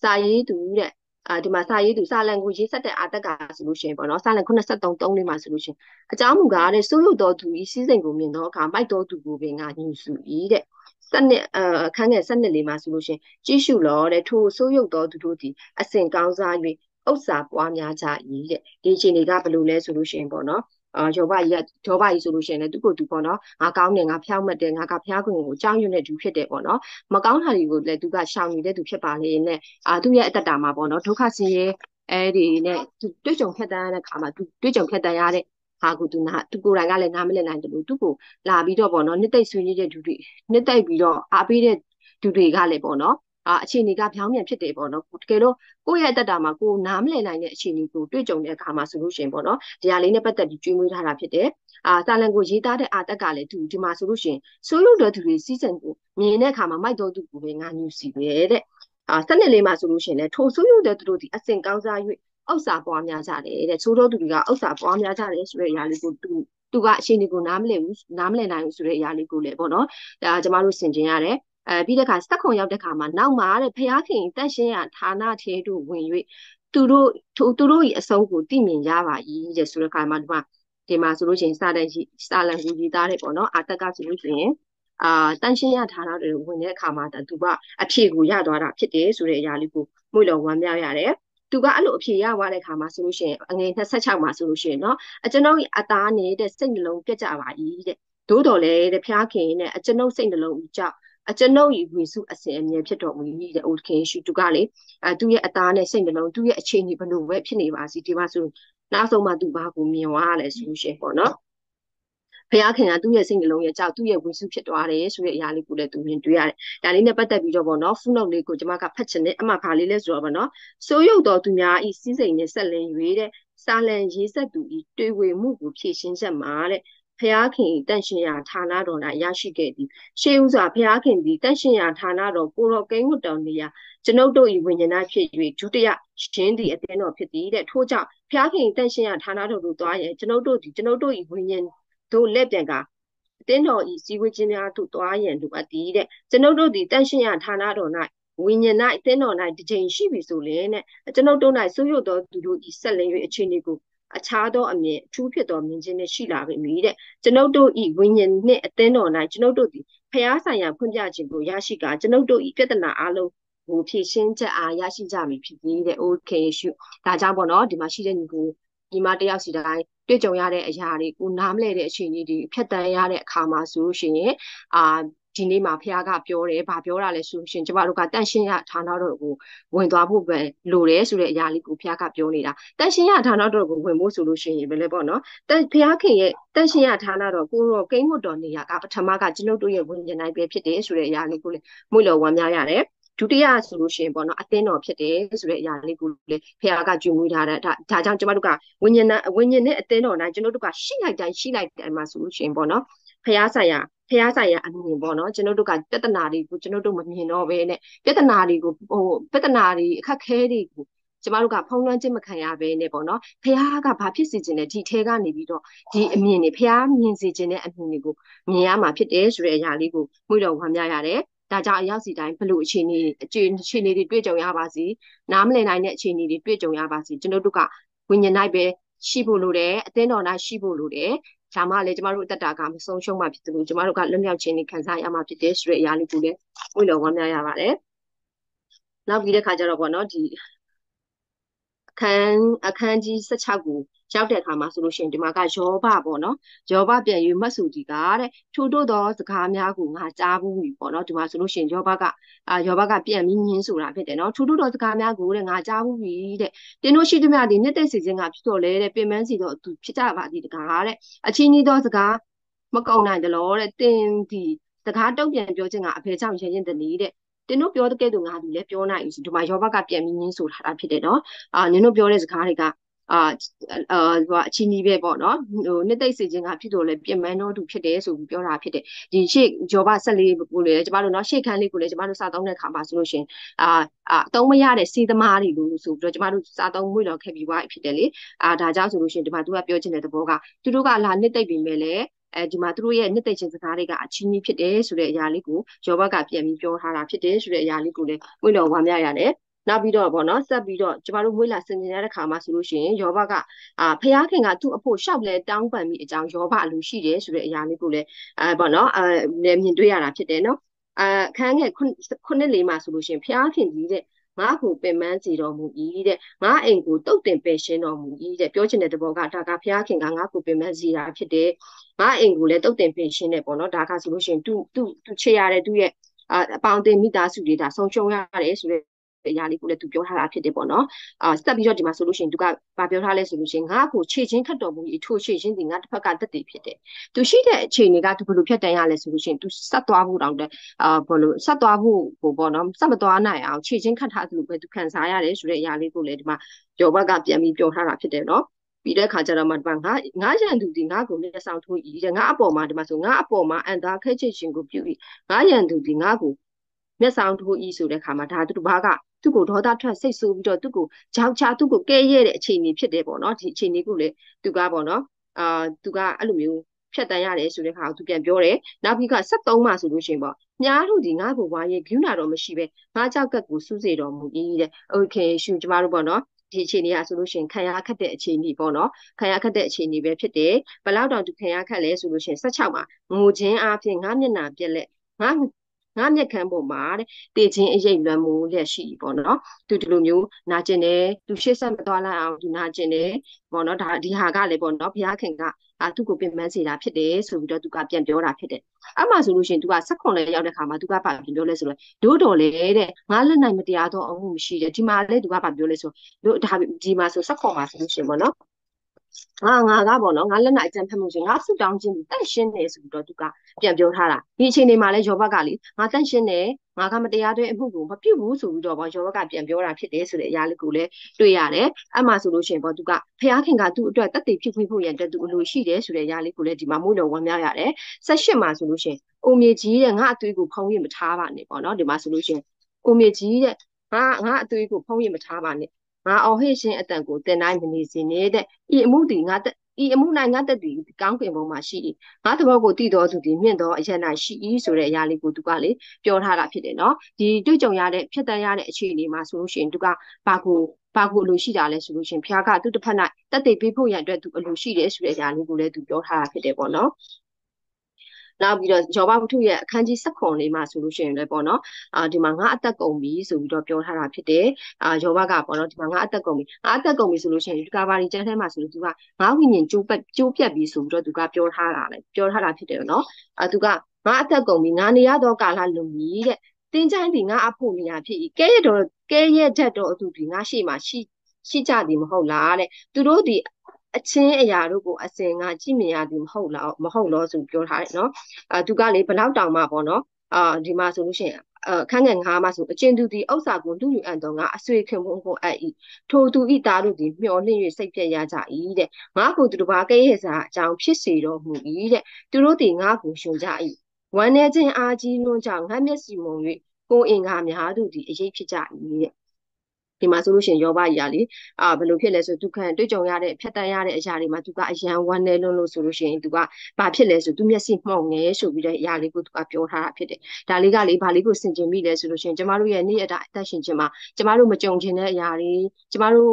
စာရေးသူတဲ့အာဒီမှာစာရေးသူစာလန်ကိုရေးဆက်တဲ့အာတက်ကဆိုလို့ရှိရင်ပေါ့နော်စာလန်83 3လေးမှာဆိုလို့ရှိရင်အကြောင်းမူကားတဲ့စိုးရုပ်တော်သူဤစီးစိမ်ကိုမြင်တော့အခါမိုက်တော်သူကိုပင်ကညူစုဤတဲ့စနစ်အခန်းငယ်စနစ်လေးမှာဆိုလို့ရှိရင်ကြည့်ရှုလောတဲ့ထိုစိုးရုပ်တော်သူတို့ဒီအစဉ်ကောင်းစား၍ဥစ္စာပွားများကြ၏တဲ့ဒီအချိန်တွေကဘယ်လိုလဲဆိုလို့ရှိရင်ပေါ့နော် အာယောဘကြီးကယောဘကြီးဆိုလို့ရှိရင်လည်းသူ့ကိုယ်သူပေါ့နော်ငါကောင်းတယ်ငါဖျောက်မှတ်တယ်ငါကဖျားခွင်ကိုကြောင်းရွံ့တဲ့သူဖြစ်တယ်ပေါ့နော်မကောင်းတာတွေကိုလည်းသူကရှောင်နေတဲ့သူဖြစ်ပါလေနဲ့အာသူ့ရဲ့အတ္တတာမှာပေါ့နော်ဒုက္ခဆင်းရဲအဲဒီနဲ့သူတွေ့ကြုံဖြတ်တန်းရတဲ့ခါမှာသူတွေ့ကြုံဖြတ်တန်းရတဲ့ဟာကိုသူနာသူကိုယ်တိုင်ကလည်းနားမလည်နိုင်တယ်လို့သူ့ကိုလာပြီးတော့ပေါ့နော်နှစ်သိမ့်ဆွေးနွေးတဲ့သူတွေနှစ်သိမ့်ပြီးတော့အားပေးတဲ့သူတွေကလည်းပေါ့နော် အာအခြေအနေကပြောင်းပြန်ဖြစ်တယ်ပေါ့နော်တကယ်လို့ကိုယ့်ရဲ့အတ္တမှာကိုနားမလည်နိုင်တဲ့အခြေအနေကိုတွေ့ကြုံတဲ့အခါမှာဆိုလို့ရှိရင်ပေါ့နော်ဒီဟာလေးနဲ့ပတ်သက်ပြီးကျွေးမွေးထားတာဖြစ်တယ်အာစာလန်ကိုရေးသားတဲ့အာတက်ကလည်းသူဒီမှာဆိုလို့ရှိရင်ဆိုလို့တော်သူတွေစီးစံကိုမြင်တဲ့အခါမှာမိုက်တော်သူကိုပဲငါညူစီပဲတဲ့အာစနစ်လေးမှာဆိုလို့ရှိရင်လည်းထိုဆိုးရုံတဲ့သူတို့ဒီအစင်ကောင်းစား၍ဥစ္စာပွားများကြတယ်တဲ့ဆိုးတော်သူတွေကဥစ္စာပွားများကြတယ်ဆိုတဲ့အရာလေးကိုသူသူကအချိန်ဒီကိုနားမလည်ဘူးနားမလည်နိုင်ဘူးဆိုတဲ့အရာလေးကိုလည်းပေါ့နော်ဒါကျမတို့ဆင်ခြင်ရတယ် အဲပြီးတဲ့အခါစက်ခုံရောက်တဲ့အခါမှာနောက်မှာတဲ့ဖျားခင်တန့်ရှင်းရဌာနသေးတို့ဝင်၍သူတို့သူတို့၏အဆုံးကိုသိမြင်ရပါ၏တဲ့ဆိုတဲ့အခါမှာဒီမှာဒီမှာဆိုလို့ရှိရင်စာလန်စာလန်ကိုရေးသားတယ်ပေါ့နော်အာတက်ကဆိုလို့ရှိရင် အာတန်ရှင်းရထားတာတွေဝင်တဲ့အခါမှာသူကအဖြေကိုရသွားတာဖြစ်တယ်ဆိုတဲ့အရာလေးကိုမွေလော်ဝမ်းမြောက်ရတယ်သူကအဲ့လိုအဖြေရသွားတဲ့ခါမှာဆိုလို့ရှိရင်အငယ်26မှာဆိုလို့ရှိရင်เนาะအကျွန်ုပ်အသားနေတဲ့စိတ်နှလုံးပြတ်ကြပါ၏တဲ့သို့တော်လည်းတဲ့ဖျားခင်နဲ့အကျွန်ုပ်စိတ်နှလုံးကြောက် အကျွန်ုပ်ဤဝိစုအစဉ်အမြဲဖြစ်တော်မူ၏တဲ့အိုခင်ရှုသူကလေအဲသူ့ရဲ့အသားနဲ့စိတ်နှလုံးသူ့ရဲ့အခြေအနေဘယ်လိုပဲဖြစ်နေပါစီဒီမှာဆိုနောက်ဆုံးမှသူဘာကိုမြင်သွားလဲဆိုလို့ရှိရင်ပေါ့နော်ဖះခင်ကသူ့ရဲ့စိတ်နှလုံးရဲ့ကြောက်သူ့ရဲ့ဝိစုဖြစ်သွားတယ်ဆိုတဲ့အရာလေးကိုလည်းသူမြင်တွေ့ရတယ်။ဒါလေးနဲ့ပတ်သက်ပြီးတော့ပေါ့နော်ဖုနှုတ်လေးကိုကျွန်မကဖတ်ချင်တယ်အမှဘာလေးလဲဆိုတော့ပေါ့နော်စိုးရုပ်တော်သူများဤစီးစိမ်နဲ့ဆက်လင်၍တဲ့စာလံရေးဆက်သူဤတွေ့ဝေမှုကိုဖြည့်ရှင်းချက်မှာတဲ့ ဖျားခင်တန့်ရှင်ရာဌာနတော်၌ရရှိခဲ့သည်ရှေးဥစွာဖျားခင်သည်တန့်ရှင်ရာဌာနတော်ကိုတော်ကိန်းဝတ်တော်နေရာကျွန်ုပ်တို့၏ဝိညာဉ်၌ဖြစ်၍ဒုတိယရှင်သည်အသင်းတော်ဖြစ်သည်တဲ့ထို့ကြောင့်ဖျားခင်တန့်ရှင်ရာဌာနတော်သို့သွားရင်ကျွန်ုပ်တို့သည်ကျွန်ုပ်တို့၏ဝိညာဉ်တို့လက်ပြန်ကအသင်းတော်၏စီဝေခြင်းများသို့သွားရန်လိုအပ်သည်တဲ့ကျွန်ုပ်တို့သည်တန့်ရှင်ရာဌာနတော်၌ဝိညာဉ်၌အသင်းတော်၌တစ်ချိန်ရှိပြီဆိုလျင်တဲ့ကျွန်ုပ်တို့၌ဆိုးရွသောသူတို့၏ဆက်လင်၍အခြေအနေကို အခြားသောအမြင်အထူးဖြစ်သောမြင်ခြင်းနဲ့ရှိလာပေမည်တဲ့ကျွန်ုပ်တို့ဤဝိညာဉ်နှင့်အသင်းတော်၌ကျွန်ုပ်တို့သည်ဖျားဆိုင်ရာဖွင့်ပြခြင်းကိုရရှိကကျွန်ုပ်တို့ဤပြဿနာအလုံးကိုဖြည့်ရှင်းချက်အားရရှိကြမည်ဖြစ်ပြီးတဲ့ okay ရှုဒါကြောင့်ပေါ့နော်ဒီမှာရှိတဲ့ညီကိုဒီမှာတယောက်စီတိုင်းတွေ့ကြုံရတဲ့အရာတွေကိုနားမလဲတဲ့အခြေအနေတွေဖြတ်တန်းရတဲ့အခါမှာဆိုလို့ရှိရင်အာ ဒီနေ့မှာဖះကပြောတယ်ဗာပြောတာလဲဆိုရှင်ကျမတို့ကတန့်ရှင်းရဌာနတော်ကိုဝင်သွားဖို့ပဲလိုတယ်ဆိုတဲ့အရာလေးကိုဖះကပြောနေတာတန့်ရှင်းရဌာနတော်ကိုဝင်ဖို့ဆိုလို့ရှိရင်ပဲလေပေါ့နော်တန့်ဖះခင်ရဲ့တန့်ရှင်းရဌာနတော်ကိုရောကိန်းမွတ်တော်နေရာကပထမကကျွန်ုပ်တို့ရဲ့ဝင်ကျင်နိုင်ပဲဖြစ်တယ်ဆိုတဲ့အရာလေးကိုလေမွေလော်ဝမ်းများရတယ်ဒုတိယဆိုလို့ရှိရင်ပေါ့နော်အသင်းတော်ဖြစ်တယ်ဆိုတဲ့အရာလေးကိုလေဖះကကြွမွေးထားတဲ့ဒါဒါကြောင့်ကျမတို့ကဝိညာဉ်နဲ့ဝိညာဉ်နဲ့အသင်းတော်တိုင်းကျွန်တော်တို့ကရှိလိုက်တိုင်းရှိလိုက်တိုင်းမှာဆိုလို့ရှိရင်ပေါ့နော်ဖះဆိုင်ရာ ဖះဆိုင်ရာအမြင်ပေါ့နော်ကျွန်တော်တို့ကပြဿနာတွေကိုကျွန်တော်တို့မမြင်တော့ဘဲနဲ့ပြဿနာတွေကိုဟိုပြဿနာတွေအခက်ခဲတွေကိုကျမတို့ကဖုံးလွှမ်းခြင်းမခံရဘဲနဲ့ပေါ့နော်ဖះကဘာဖြစ်စေခြင်းလဲဒီထဲကနေပြီးတော့ဒီအမြင်တွေဖះမြင်စေခြင်းတဲ့အမြင်တွေကိုမြင်ရမှာဖြစ်တယ်ဆိုတဲ့အရာလေးကိုမှုတော်ဝမ်းမြရတယ်ဒါကြောင့်အရောက်စီတိုင်းဘလို့အခြေအနေအခြေအခြေအနေတွေတွေ့ကြုံရပါစီနားမလည်နိုင်တဲ့အခြေအနေတွေတွေ့ကြုံရပါစီကျွန်တော်တို့ကဝိညာဉ်၌ပဲရှိဖို့လိုတယ်အသင်းတော်၌ရှိဖို့လိုတယ် ဒါမှလည်းကျမတို့အသက်တာကမဆုံးရှုံးမှဖြစ်တယ်လို့ကျမတို့ကလွတ်မြောက်ခြင်းနဲ့ခံစားရမှာဖြစ်တယ်ဆိုတဲ့အရာလေးကိုလည်းဝိလောဝမ်းများရပါတယ်နောက်ပြီးတဲ့ခါကျတော့ပေါ့နော်ဒီ အခန်းအခန်းကြီး16ကိုရောက်တဲ့အခါမှာဆိုလို့ရှိရင်ဒီမှာကယောဘပေါ့နော်ယောဘပြန်ယူမတ်စုကြီးကတဲ့ထို့တို့သောစကားများကိုငါကြားဘူးပြီပေါ့နော်ဒီမှာဆိုလို့ရှိရင်ယောဘကအာယောဘကပြန်ပြီးညင်းဆိုတာဖြစ်တယ်နော်ထို့တို့သောစကားများကိုတဲ့ငါကြားဘူးပြီတဲ့တင်းတို့ရှိသမျှဒီနှစ်သက်စီခြင်းကဖြစ်တော်လဲတဲ့ပင်မစီတော့သူဖြစ်ကြပါသည်တကားတဲ့အချင်းကြီးသောစကားမကုံနိုင်တယ်လို့တဲ့တင်းဒီစကားတုံ့ပြန်ပြောခြင်းကအဖေကြောင့်ရရင်တနည်းတဲ့ တင်းတို့ပြောတဲ့ကဲ့သို့ငါဒီလည်းပြောနိုင်ပြီဒီမှာယောဘကပြန်ပြီးညင်းဆိုထားတာဖြစ်တယ်နော်အာနင်တို့ပြောတဲ့စကားတွေကအာအာဟိုအချင်းကြီးပဲပေါ့နော်ဟိုနှစ်သိမ့်စေခြင်းကဖြစ်တော့လေပြင်မန်းတော်သူဖြစ်တယ်ဆိုပြီးပြောတာဖြစ်တယ်ဒီရှေ့ဂျောဘဆက်လေးကိုလေကျမတို့နော်ရှေ့ခန်းလေးကိုလေကျမတို့စာသုံးတဲ့ခါမှာဆိုလို့ရှင်အာအာအသုံးမရတဲ့စေသမားတွေလို့ဆိုပြီးတော့ကျမတို့စာသုံးမွေးတော်ခဲ့ပြီးွားဖြစ်တယ်လေအာဒါကြောင့်ဆိုလို့ရှင်ဒီမှာသူကပြောချင်တဲ့သဘောကသူတို့ကလာနှစ်သိမ့်ပြီးမဲ့လေ အဲဒီမှာသူတို့ရဲ့နှစ်သိမ့်ခြင်းစကားတွေကအချင်းကြီးဖြစ်တယ်ဆိုတဲ့အရာလေးကိုယောဘကပြန်ပြီးပြောထားတာဖြစ်တယ်ဆိုတဲ့အရာလေးကိုလည်းမွေးတော်ဝါမြရတယ်နောက်ပြီးတော့ဗောနော်ဆက်ပြီးတော့ကျမတို့မွေးလာဆင်ကျင်ရတဲ့ခါမှာဆိုလို့ရှိရင်ယောဘကအာဖះခင်ကသူ့အဖို့ရှောက်လဲတောင်းပန်မိအကြောင်းယောဘအလိုရှိတယ်ဆိုတဲ့အရာလေးကိုလည်းအဲဗောနော်အဲမြင်တွေ့ရတာဖြစ်တယ်နော်အာခန်းငယ်ခုနှစ်လေးမှာဆိုလို့ရှိရင်ဖះခင်ကြီးတဲ့ ငါ့ကိုပင်ပန်းစီတော်မူ၏တဲ့ငါအိမ်ကိုတုတ်တင်ပယ်ရှင်းတော်မူ၏တဲ့ပြောချင်တဲ့တဘောကဒါကဘုရားခင်ကငါ့ကိုပင်ပန်းစီတာဖြစ်တယ်ငါအိမ်ကိုလည်းတုတ်တင်ပယ်ရှင်းတယ်ပေါ့နော်ဒါကဆိုလို့ရှိရင်သူသူသူချေရတယ်သူရဲ့အပေါင်းအသင်းမိသားစုတွေဒါဆုံးရှုံးရတယ်ဆိုတဲ့ အရာလေးကိုလည်းသူပြောထားတာဖြစ်တယ်ပေါ့နော်အာစတက်ပြီးတော့ဒီမှာဆိုလို့ရှိရင်သူကဗာပြောထားလဲဆိုလို့ရှိရင်ငါ့ကိုခြေချင်းခတ်တော်မူ၏ထိုခြေချင်းဒီငါတစ်ဖက်ကတက်တည်ဖြစ်တယ်သူရှိတဲ့အခြေအနေကသူဘယ်လိုဖြတ်တန်းရလဲဆိုလို့ရှိရင်သူဆက်သွားဖို့တောင်တဲ့အာဘယ်လိုဆက်သွားဖို့ဟိုပေါ့နော်ဆက်မသွားနိုင်အောင်ခြေချင်းခတ်ထားသလိုပဲသူခံစားရတယ်ဆိုတဲ့အရာလေးကိုလည်းဒီမှာယောဘကပြန်ပြီးပြောထားတာဖြစ်တယ်နော်ပြီးတဲ့ခါကျတော့မှဒီမှာငါငါရန်သူဒီငါကိုမျက်ဆောင်ထိုးဤတဲ့ငါအပေါ်မှာဒီမှာဆိုငါအပေါ်မှာအန်တာခဲချစ်ရှင်ကိုပြုဤငါရန်သူဒီငါကိုမျက်ဆောင်ထိုးဤဆိုတဲ့ခါမှာဒါသူဘာက သူ့ကိုဒေါသထွက်စိတ်ဆိုးပြီးတော့သူ့ကိုကြောက်ချသူ့ကိုကဲရဲတဲ့အခြေအနေဖြစ်တယ်ပေါ့နော်ဒီအခြေအနေကိုလေသူကပေါ့နော်အာသူကအဲ့လိုမျိုးဖြတ်တန်းရတယ်ဆိုတဲ့ခါကိုသူပြန်ပြောတယ်နောက်ပြီးက73မှာဆိုလို့ရှိရင်ပေါ့ညားတို့ဒီငါ့ကိုဝါရဲ့ဂုဏတော့မရှိပဲငါကြောက်ကတ်ကိုစူးစေတော်မူ၏တဲ့โอเคရှင်ကျမတို့ပေါ့နော်ဒီအခြေအနေကဆိုလို့ရှိရင်ခံရခက်တဲ့အခြေအနေပေါ့နော်ခံရခက်တဲ့အခြေအနေပဲဖြစ်တယ်ဘယ်လောက်တောင်သူခံရခက်လဲဆိုလို့ရှိရင်16မှာငိုခြင်းအပြင်ငါမျက်နာပြက်လက် ငါ ငါမျက်ခမ်းပေါ်မှာတဲ့တေချင်းအရေးလွမ်းမှုလက်ရှိပေါ့နော်သူဒီလိုမျိုးနာကျင်တယ်သူရှေ့ဆက်မသွားလိုက်အောင်သူနာကျင်တယ်ပေါ့နော်ဒါဒီဟာကလည်းပေါ့နော်ဘုရားခင်ကအာသူ့ကိုပြင်ပန်းစေတာဖြစ်တယ်ဆိုပြီးတော့သူကပြန်ပြောတာဖြစ်တယ်အဲ့မှာဆိုလို့ရှိရင်သူကဆက်ခွန်လေးရောက်တဲ့ခါမှာသူကဘာပြောလဲဆိုတော့တို့တော်လေတဲ့ငါလက်နိုင်မတရားတော့အမှုမရှိတယ်ဒီမှာလည်းသူကဘာပြောလဲဆိုတို့ဒါဒီမှာဆိုဆက်ခွန်မှာဆိုလို့ရှိရင်ပေါ့နော် ငါငါကပေါ့နော်ငါလက်နိုင်အကြံဖတ်မှုရှင်ငါဆူတောင်းခြင်းတန့်ရှင်းတယ်ဆိုပြီးတော့သူကပြန်ပြောထားတာဒီအချိန်လေးမှာလဲယောဘကလေငါတန့်ရှင်းတယ်ငါကမတရားတဲ့အမှုကိုမပြုတ်ဘူးဆိုပြီးတော့ပေါ့ယောဘကပြန်ပြောတာဖြစ်တယ်ဆိုတဲ့အရာလေးကိုလည်းတွေ့ရတယ်အဲ့မှာဆိုလို့ရှိရင်ပေါ့သူကဖျားခင်ကသူ့အတွက်တတ်သိဖြစ်ဖွေးဖို့ရန်အတွက်သူအလိုရှိတယ်ဆိုတဲ့အရာလေးကိုလည်းဒီမှာမို့လို့ဝမ်းမြောက်ရတယ်ဆက်ရှစ်မှာဆိုလို့ရှိရင်အိုမြေကြီးတဲ့ငါအသွေးကိုဖုံးရမထားပါနဲ့ပေါ့နော်ဒီမှာဆိုလို့ရှိရင်အိုမြေကြီးတဲ့ငါငါအသွေးကိုဖုံးရမထားပါနဲ့ ငါအောင်ဟိရှင်အတန်ကိုတင်တိုင်းမနေစေနဲ့တဲ့ဤအမှုဒီငါဤအမှု၌ငါတက်တည်ကောင်းကင်ဘုံမှာရှိ၏ငါသဘောကိုတည်တော်သူဒီမြင့်တော်အရ၌ရှိ၏ဆိုတဲ့အရာလေးကိုသူကလေပြောထားတာဖြစ်တယ်နော်ဒီတွေ့ကြုံရတဲ့ဖြစ်တတ်ရတဲ့အခြေအနေမှာဆိုလို့ရှိရင်သူကဘာကိုဘာကိုအလိုရှိတာလဲဆိုလို့ရှင်ဘုရားကသူ့တစ်ဖက်၌တက်တည်ပေးဖို့ရန်အတွက်သူအလိုရှိတယ်ဆိုတဲ့အရာလေးကိုလည်းသူပြောထားတာဖြစ်တယ်ပေါ့နော် နောက်ပြီးတော့ယောဘဝတ္ထုရဲ့အခန်းကြီး7လေးမှာဆိုလို့ရှိရင်လည်းပေါ့နော်အာဒီမှာငါအသက်ကုန်ပြီဆိုပြီးတော့ပြောထားတာဖြစ်တယ်အာယောဘကပေါ့နော်ဒီမှာငါအသက်ကုန်ပြီငါအသက်ကုန်ပြီဆိုလို့ရှိရင်ဒီကာဘာရီကျမ်းထဲမှာဆိုလို့သူကငါဝိညာဉ်ကျိုးပတ်ကျိုးပြတ်ပြီဆိုပြီးတော့သူကပြောထားတာလေပြောထားတာဖြစ်တယ်နော်အာသူကငါအသက်ကုန်ပြီငါနေရတော့ကာလလုံပြီတဲ့တင်းချိုင်းဒီငါအဖို့နေရဖြစ်ဤကဲရတော့ကဲရတတ်တော့သူဒီငါရှိမှရှိရှိကြသည်မဟုတ်လားတဲ့သူတို့ဒီ အချင်းအရာတို့ကိုအစင်ကကြည့်မြင်ရသည်မဟုတ်လားမဟုတ်လို့ဆိုပြောထားတယ်နော်အာသူကလေဘလောက်တောင်မှပေါ့နော်အာဒီမှာဆိုလို့ရှိရင်အခန်းငယ်9မှာဆိုအကျဉ်သူသည်ဥစ္စာကိုလူယူအပ်တော့ငါအဆွေခင်ဘုံကိုအပ်၏ထိုသူဤသားတို့သည်မျောလင့်၍စိတ်ပြည့်ရကြ၏တဲ့ငါကိုသူတစ်ပါးကဲရဲ့စာအကြောင်းဖြစ်စေတော်မူ၏တဲ့သူတို့သည်ငါကိုရှင်ကြ၏ဝမ်းနေခြင်းအားကြီးလွန်းကြောင့်ငါမျက်စီမုံ၍ကိုအင်္ဂါများတို့သည်အရေးဖြစ်ကြ၏တဲ့ ဒီမှာဆိုလို့ရှိရင်ယောဘကြီးကလေအာဘယ်လိုဖြစ်လဲဆိုသူခံတွေ့ကြုံရတဲ့ဖြတ်တန်းရတဲ့အရာတွေမှာသူကအယံဝမ်းနေလုံးလို့ဆိုလို့ရှိရင်သူကဘာဖြစ်လဲဆိုသူမျက်စိမှောင်ငယ်ဆိုပြီးတဲ့အရာလေးကိုသူကပြောထားတာဖြစ်တယ်ဒါလေးကလေဘာလေးကိုဆင်ခြင်မိလဲဆိုလို့ရှိရင်ကျမတို့ရဲ့နေ့အတာအသက်ရှင်ခြင်းမှာကျမတို့မကြုံချင်တဲ့အရာတွေကျမတို့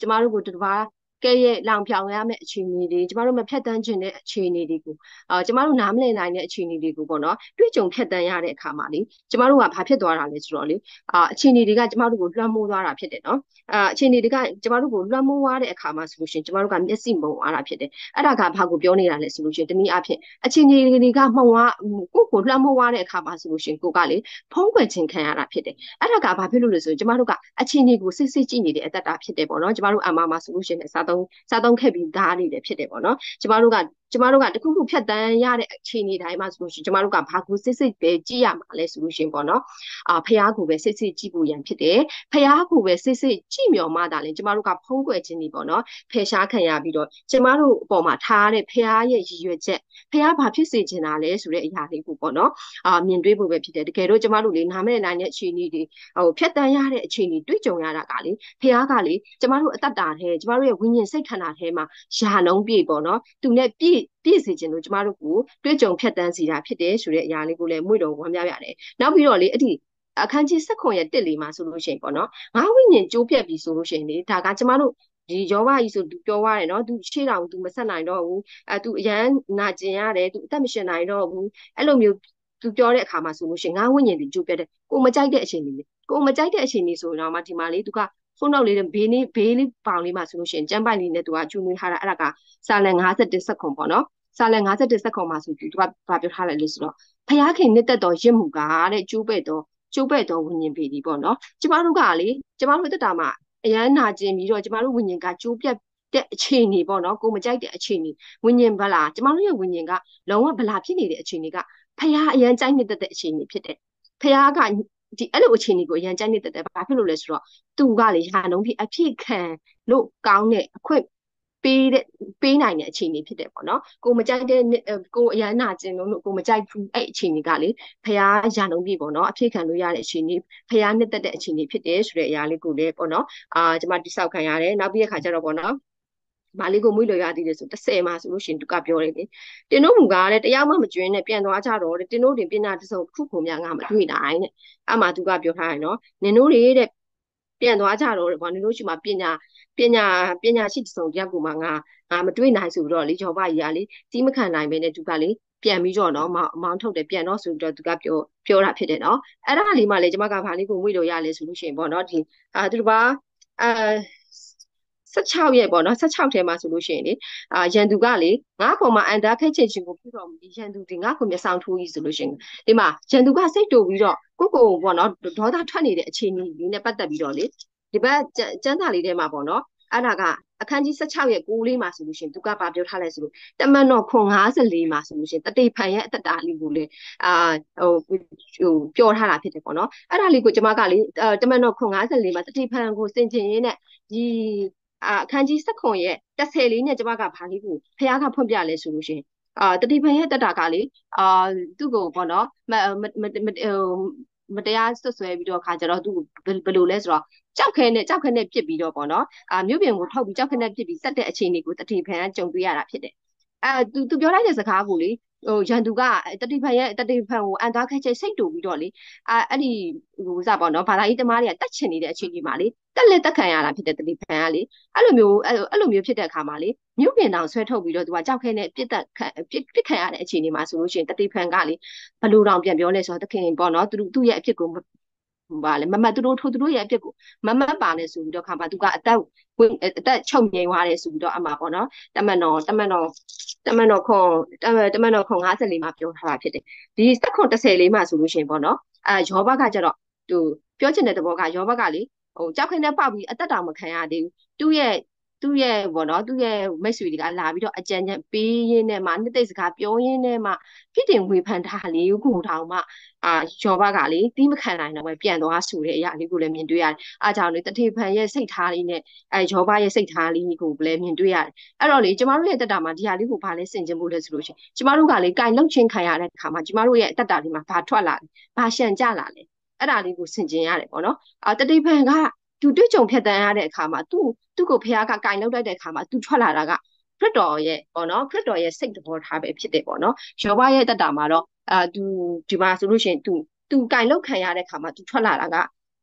ကျမတို့ကိုတပါး ကဲရဲ့လောင်ပြောင်ရမယ့်အခြေအနေတွေကျမတို့မဖြတ်တန်းခြင်းတဲ့အခြေအနေတွေကိုအာကျမတို့နားမလည်နိုင်တဲ့အခြေအနေတွေကိုပေါ့နော်တွေ့ကြုံဖြတ်တန်းရတဲ့အခါမှာလေကျမတို့ကဘာဖြစ်သွားတာလဲဆိုတော့လေအာအခြေအနေတွေကကျမတို့ကိုလွှမ်းမိုးသွားတာဖြစ်တယ်နော်အာအခြေအနေတွေကကျမတို့ကိုလွှမ်းမိုးသွားတဲ့အခါမှာဆိုလို့ရှိရင်ကျမတို့ကမျက်စိမုံသွားတာဖြစ်တယ်အဲ့ဒါကဘာကိုပြောနေတာလဲဆိုလို့ရှိရင်တနည်းအားဖြင့်အခြေအနေတွေကမှုံသွားကိုကိုလွှမ်းမိုးသွားတဲ့အခါမှာဆိုလို့ရှိရင်ကိုကလေဖုံးကွယ်ခြင်းခံရတာဖြစ်တယ်အဲ့ဒါကဘာဖြစ်လို့လဲဆိုရင်ကျမတို့ကအခြေအနေကိုစစ်စစ်ကြည့်နေတဲ့အတ္တတာဖြစ်တယ်ပေါ့နော်ကျမတို့အမှားမှာဆိုလို့ရှိရင်စားသုံးစားသုံးခဲ့ပြီးသားနေတယ်ဖြစ်တယ်ပေါ့နော်ကျမတို့က ကျမတို့ကတခုခုဖြတ်တန်းရတဲ့အခြေအနေတိုင်းမှာဆိုလို့ရှိရင်ကျမတို့ကဘာကိုစစ်စစ်ပဲကြည့်ရမှာလဲဆိုလို့ရှိရင်ပေါ့နော်အာဖះကိုပဲစစ်စစ်ကြည့်ဖို့ရန်ဖြစ်တယ်ဖះကိုပဲစစ်စစ်ကြည့်မြော်မှသာလဲကျမတို့ကဖုံးကွယ်ခြင်းဒီပေါ့နော်ဖယ်ရှားခံရပြီးတော့ကျမတို့အပေါ်မှာထားတဲ့ဖះရဲ့ရည်ရွယ်ချက်ဖះဘာဖြစ်စေချင်တာလဲဆိုတဲ့အရာလေးကိုပေါ့နော်အာမြင်တွေ့ဖို့ပဲဖြစ်တယ်တကယ်တော့ကျမတို့လေနားမလည်နိုင်တဲ့အခြေအနေတွေဟိုဖြတ်တန်းရတဲ့အခြေအနေတွေ့ကြုံရတာကလေဖះကလေကျမတို့အတ္တတာထဲကျမတို့ရဲ့ဝိညာဉ်စိတ်ခန္ဓာထဲမှာယာလုံးပြည့်ပေါ့နော်သူနဲ့ပြည့်ပြည့်စေခြင်းလို့ကျမတို့ကိုတွေ့ကြုံဖြတ်တန်းစီတာဖြစ်တယ်ဆိုတဲ့အရာလေးကိုလည်းမွေ့တော်ဝမ်းမြောက်ရတယ်နောက်ပြီးတော့လေအဲ့ဒီအခန်းကြီး7ခွန်ရဲ့တစ်လေးမှာဆိုလို့ရှိရင်ပေါ့နော်ငါဝိညာဉ်ကြိုးပြက်ပြီဆိုလို့ရှိရင်လေဒါကကျမတို့ဒီယောဘကြီးဆိုသူပြောရတယ်နော်သူရှေ့တောင်သူမဆက်နိုင်တော့ဘူးအဲသူအရန်နာကျင်ရတယ်သူအသက်မရှင်နိုင်တော့ဘူးအဲ့လိုမျိုးသူပြောတဲ့အခါမှာဆိုလို့ရှိရင်ငါဝိညာဉ်ဒီကြိုးပြက်တယ်ကိုမကြိုက်တဲ့အချိန်လေးကိုမကြိုက်တဲ့အချိန်လေးဆိုတော့မှဒီမှာလေသူက ဖုန်းနောက်လေးဘေးလေးဘေးလေးပေါင်လေးမှာဆိုလို့ရှိရင်ကျမ်းပိုက်လေးနဲ့သူကကျူးမွေးထားတာအဲ့ဒါကစာလန်51စက္ကွန်ပေါ့နော်စာလန်51စက္ကွန်မှာဆိုပြီးသူကဘာပြောထားလဲလို့ဆိုတော့ဖျားခင်နှစ်သက်တော်ရစ်မှုကတဲ့ကျိုးပဲ့တော်ကျိုးပဲ့တော်ဝิญဉ်ပေဒီပေါ့နော်ကျမတို့ကလေကျမတို့တက်တာမှာအရန်နာကျင်ပြီးတော့ကျမတို့ဝิญဉ်ကကျိုးပြတ်တဲ့အခြေအနေပေါ့နော်ကိုမကြိုက်တဲ့အခြေအနေဝิญဉ်ဗလာကျမတို့ရဲ့ဝิญဉ်ကလုံးဝဗလာဖြစ်နေတဲ့အခြေအနေကဖျားအရန်ကြိုက်နေတဲ့အခြေအနေဖြစ်တယ်ဖျားက ဒီအဲ့လိုအခြေအနေကိုအရန်ကြိုက်နေတဲ့ဘာဖြစ်လို့လဲဆိုတော့သူကလေရာနှုံးဖြစ်အဖြစ်ခံလို့ကောင်းတဲ့အခွင့်ပေးတဲ့ပေးနိုင်တဲ့အခြေအနေဖြစ်တယ်ပေါ့နော်ကိုမကြိုက်တဲ့ကိုအရန်နာကျင်လို့ကိုမကြိုက်ဘူးအဲ့အခြေအနေကလေဖះရာနှုံးပြီပေါ့နော်အဖြစ်ခံလို့ရတဲ့အခြေအနေဖះနှစ်သက်တဲ့အခြေအနေဖြစ်တယ်ဆိုတဲ့အရာလေးကိုလည်းပေါ့နော်အာကျွန်မတိဆောက်ခံရတယ်နောက်ပြီးတဲ့ခါကျတော့ပေါ့နော် မာလေးကိုမွေးလို့ရသေးတယ်ဆို30မှာဆိုလို့ရှင်သူကပြောတယ်လေတင်းတို့မူကားတဲ့တရားမှမကျွင်းနဲ့ပြန်သွားကြတော့တဲ့တင်းတို့တင်ပညာတစုံတစ်ခုခုများငါမတွေ့နိုင်တဲ့အမှသူကပြောထားတယ်နော်နင်တို့တွေတဲ့ပြန်သွားကြတော့ဘာနင်တို့ရှိမှပညာပညာပညာရှိတစုံတယောက်ကိုမှငါငါမတွေ့နိုင်ဆိုပြီးတော့လေဂျော်ဘကြီးကလေတီးမခံနိုင်ပဲနဲ့သူကလေပြန်ပြီးတော့နော်မောင်မောင်ထုတ်တယ်ပြန်တော့ဆိုပြီးတော့သူကပြောပြောတာဖြစ်တယ်နော်အဲ့ဒါလေးမှလည်းကျွန်မကဘာလေးကိုဝေ့လို့ရလဲဆိုလို့ရှိရင်ပေါ့နော်ဒီအာသူတို့ပါအာ 16ရက်ပေါ့နော်16ထဲမှာဆိုလို့ရှိရင်လေအာရန်သူကလေငါ့ပေါ်မှာအန်တာခက်ချင်ချင်ကိုပြုတော်မူဒီရန်သူဒီငါ့ကိုမျက်စောင်းထိုးကြီးဆိုလို့ရှိရင်ဒီမှာရန်သူကစိတ်တူပြီးတော့ကိုကိုပေါ့နော်ဒေါသထွက်နေတဲ့အခြေအနေလေးနဲ့ပတ်သက်ပြီးတော့လေဒီဘက်ကျန်းစာလေးထဲမှာပေါ့နော်အဲ့ဒါကအခန်းကြီး16ရဲ့ကိုလေးမှာဆိုလို့ရှိရင်သူကဘာပြောထားလဲဆိုလို့တမန်တော်ခွန်54မှာဆိုလို့ရှိရင်တတိဖန်ရဲ့အတ္တတာလေးကိုလေအာဟိုဟိုပြောထားတာဖြစ်တယ်ပေါ့နော်အဲ့ဒါလေးကိုကျွန်မကလေတမန်တော်ခွန်54မှာတတိဖန်ကိုစင်ကျင်ရင်းနဲ့ဒီ အာအခန်းကြီး16ရဲ့30လေးနဲ့ကျွန်မကဘာလေးကိုဖះကဖွင့်ပြလဲဆိုလို့ရှိရင်အာတတိဖန်ရဲ့တက်တာကလေအာသူ့ကိုပေါ့နော်မဟိုမတရားဆွဆွဲပြီးတော့ခါကြတော့သူဘယ်လိုလဲဆိုတော့ကြောက်ခဲနဲ့ကြောက်ခဲနဲ့ပြစ်ပြီးတော့ပေါ့နော်အာမြို့ပြင်ကိုထောက်ပြီးကြောက်ခဲနဲ့ပြစ်ပြီးစက်တဲ့အခြေအနေကိုတတိဖန်ကကြုံတွေ့ရတာဖြစ်တယ်အဲသူသူပြောလိုက်တဲ့စကားကိုလေ ဟိုရန်သူကတတိဖန်ရဲ့တတိဖန်ကိုအန်သားခက်ချက်စိတ်တူပြီးတော့လေအာအဲ့ဒီဟိုစပေါ့နော်ဘာသာရေးတမားတွေကတက်ချင်နေတဲ့အခြေအနေမှာလေတက်လက်တက်ခံရတာဖြစ်တဲ့တတိဖန်ကလေအဲ့လိုမျိုးအဲ့လိုမျိုးဖြစ်တဲ့အခါမှာလေမြို့ပြင်တောင်ဆွဲထုတ်ပြီးတော့သူကကြောက်ခဲနဲ့ပြစ်တက်ပြစ်ပြစ်ခံရတဲ့အခြေအနေမှာဆိုလို့ရှိရင်တတိဖန်ကလေဘလူတောင်ပြန်ပြောလဲဆိုတော့တခင်ပေါ့နော်သူသူ့ရဲ့အဖြစ်ကို ဘာလဲမမတ်သူတို့ထိုးသူတို့ရဲ့အပြစ်ကိုမမတ်ပါနဲ့ဆိုပြီးတော့ခါမှာသူကအသက်အသက်ချုပ်ငြိမ်သွားတယ်ဆိုပြီးတော့အမှပေါ့နော်တမန်တော်တမန်တော်တမန်တော်ခွန်တမန်တော်ခွန်54မှာပြောထားတာဖြစ်တယ်ဒီစက်ခွန်30လေးမှာဆိုလို့ရှိရင်ပေါ့နော်အဲယောဘကကြတော့သူပြောချင်တဲ့သဘောကယောဘကလေဟိုကြောက်ခင်းနဲ့ပေါက်ပြီးအသက်တောင်မခံရသေးဘူးသူ့ရဲ့ သူ့ရဲ့ဘောနော်သူ့ရဲ့မိတ်ဆွေတွေကလာပြီးတော့အကြံဉာဏ်ပေးရင်းနဲ့မှနှစ်သိစကားပြောရင်းနဲ့မှဖြစ်တင်ဝေဖန်ထားလေးကိုတောင်မှအာယောဘကလေတီးမခံနိုင်တော့ပဲပြန်သွားဆိုတဲ့အရာလေးကိုလည်းမြင်တွေ့ရတယ်။အားကြောင့်လေတထေဖန်ရဲ့စိတ်ထားလေးနဲ့အဲယောဘရဲ့စိတ်ထားလေးကိုလည်းမြင်တွေ့ရတယ်။အဲ့တော့လေကျမတို့ရဲ့တက်တာမှာဒီဟာလေးကိုဘာလဲဆင်ခြင်ဖို့လဲဆိုလို့ရှိရင်ကျမတို့ကလေကင်လောက်ချင်းခံရတဲ့အခါမှာကျမတို့ရဲ့တက်တာလေးမှာဘာထွက်လာလဲ။ဘာရှံကြလာလဲ။အဲ့ဒါလေးကိုဆင်ခြင်ရတယ်ပေါ့နော်။အာတတိဖန်က သူတွေ့ကြုံဖြတ်တန်းရတဲ့အခါမှာသူ့သူ့ကိုဖះကကင်လောက်တဲ့အခါမှာသူထွက်လာတာကခရစ်တော်ရဲ့ပေါ့နော်ခရစ်တော်ရဲ့စိတ်သဘောထားပဲဖြစ်တယ်ပေါ့နော်ယောဘရဲ့တက်တာမှာတော့အာသူဒီမှာဆိုလို့ရှိရင်သူသူကင်လောက်ခံရတဲ့အခါမှာသူထွက်လာတာက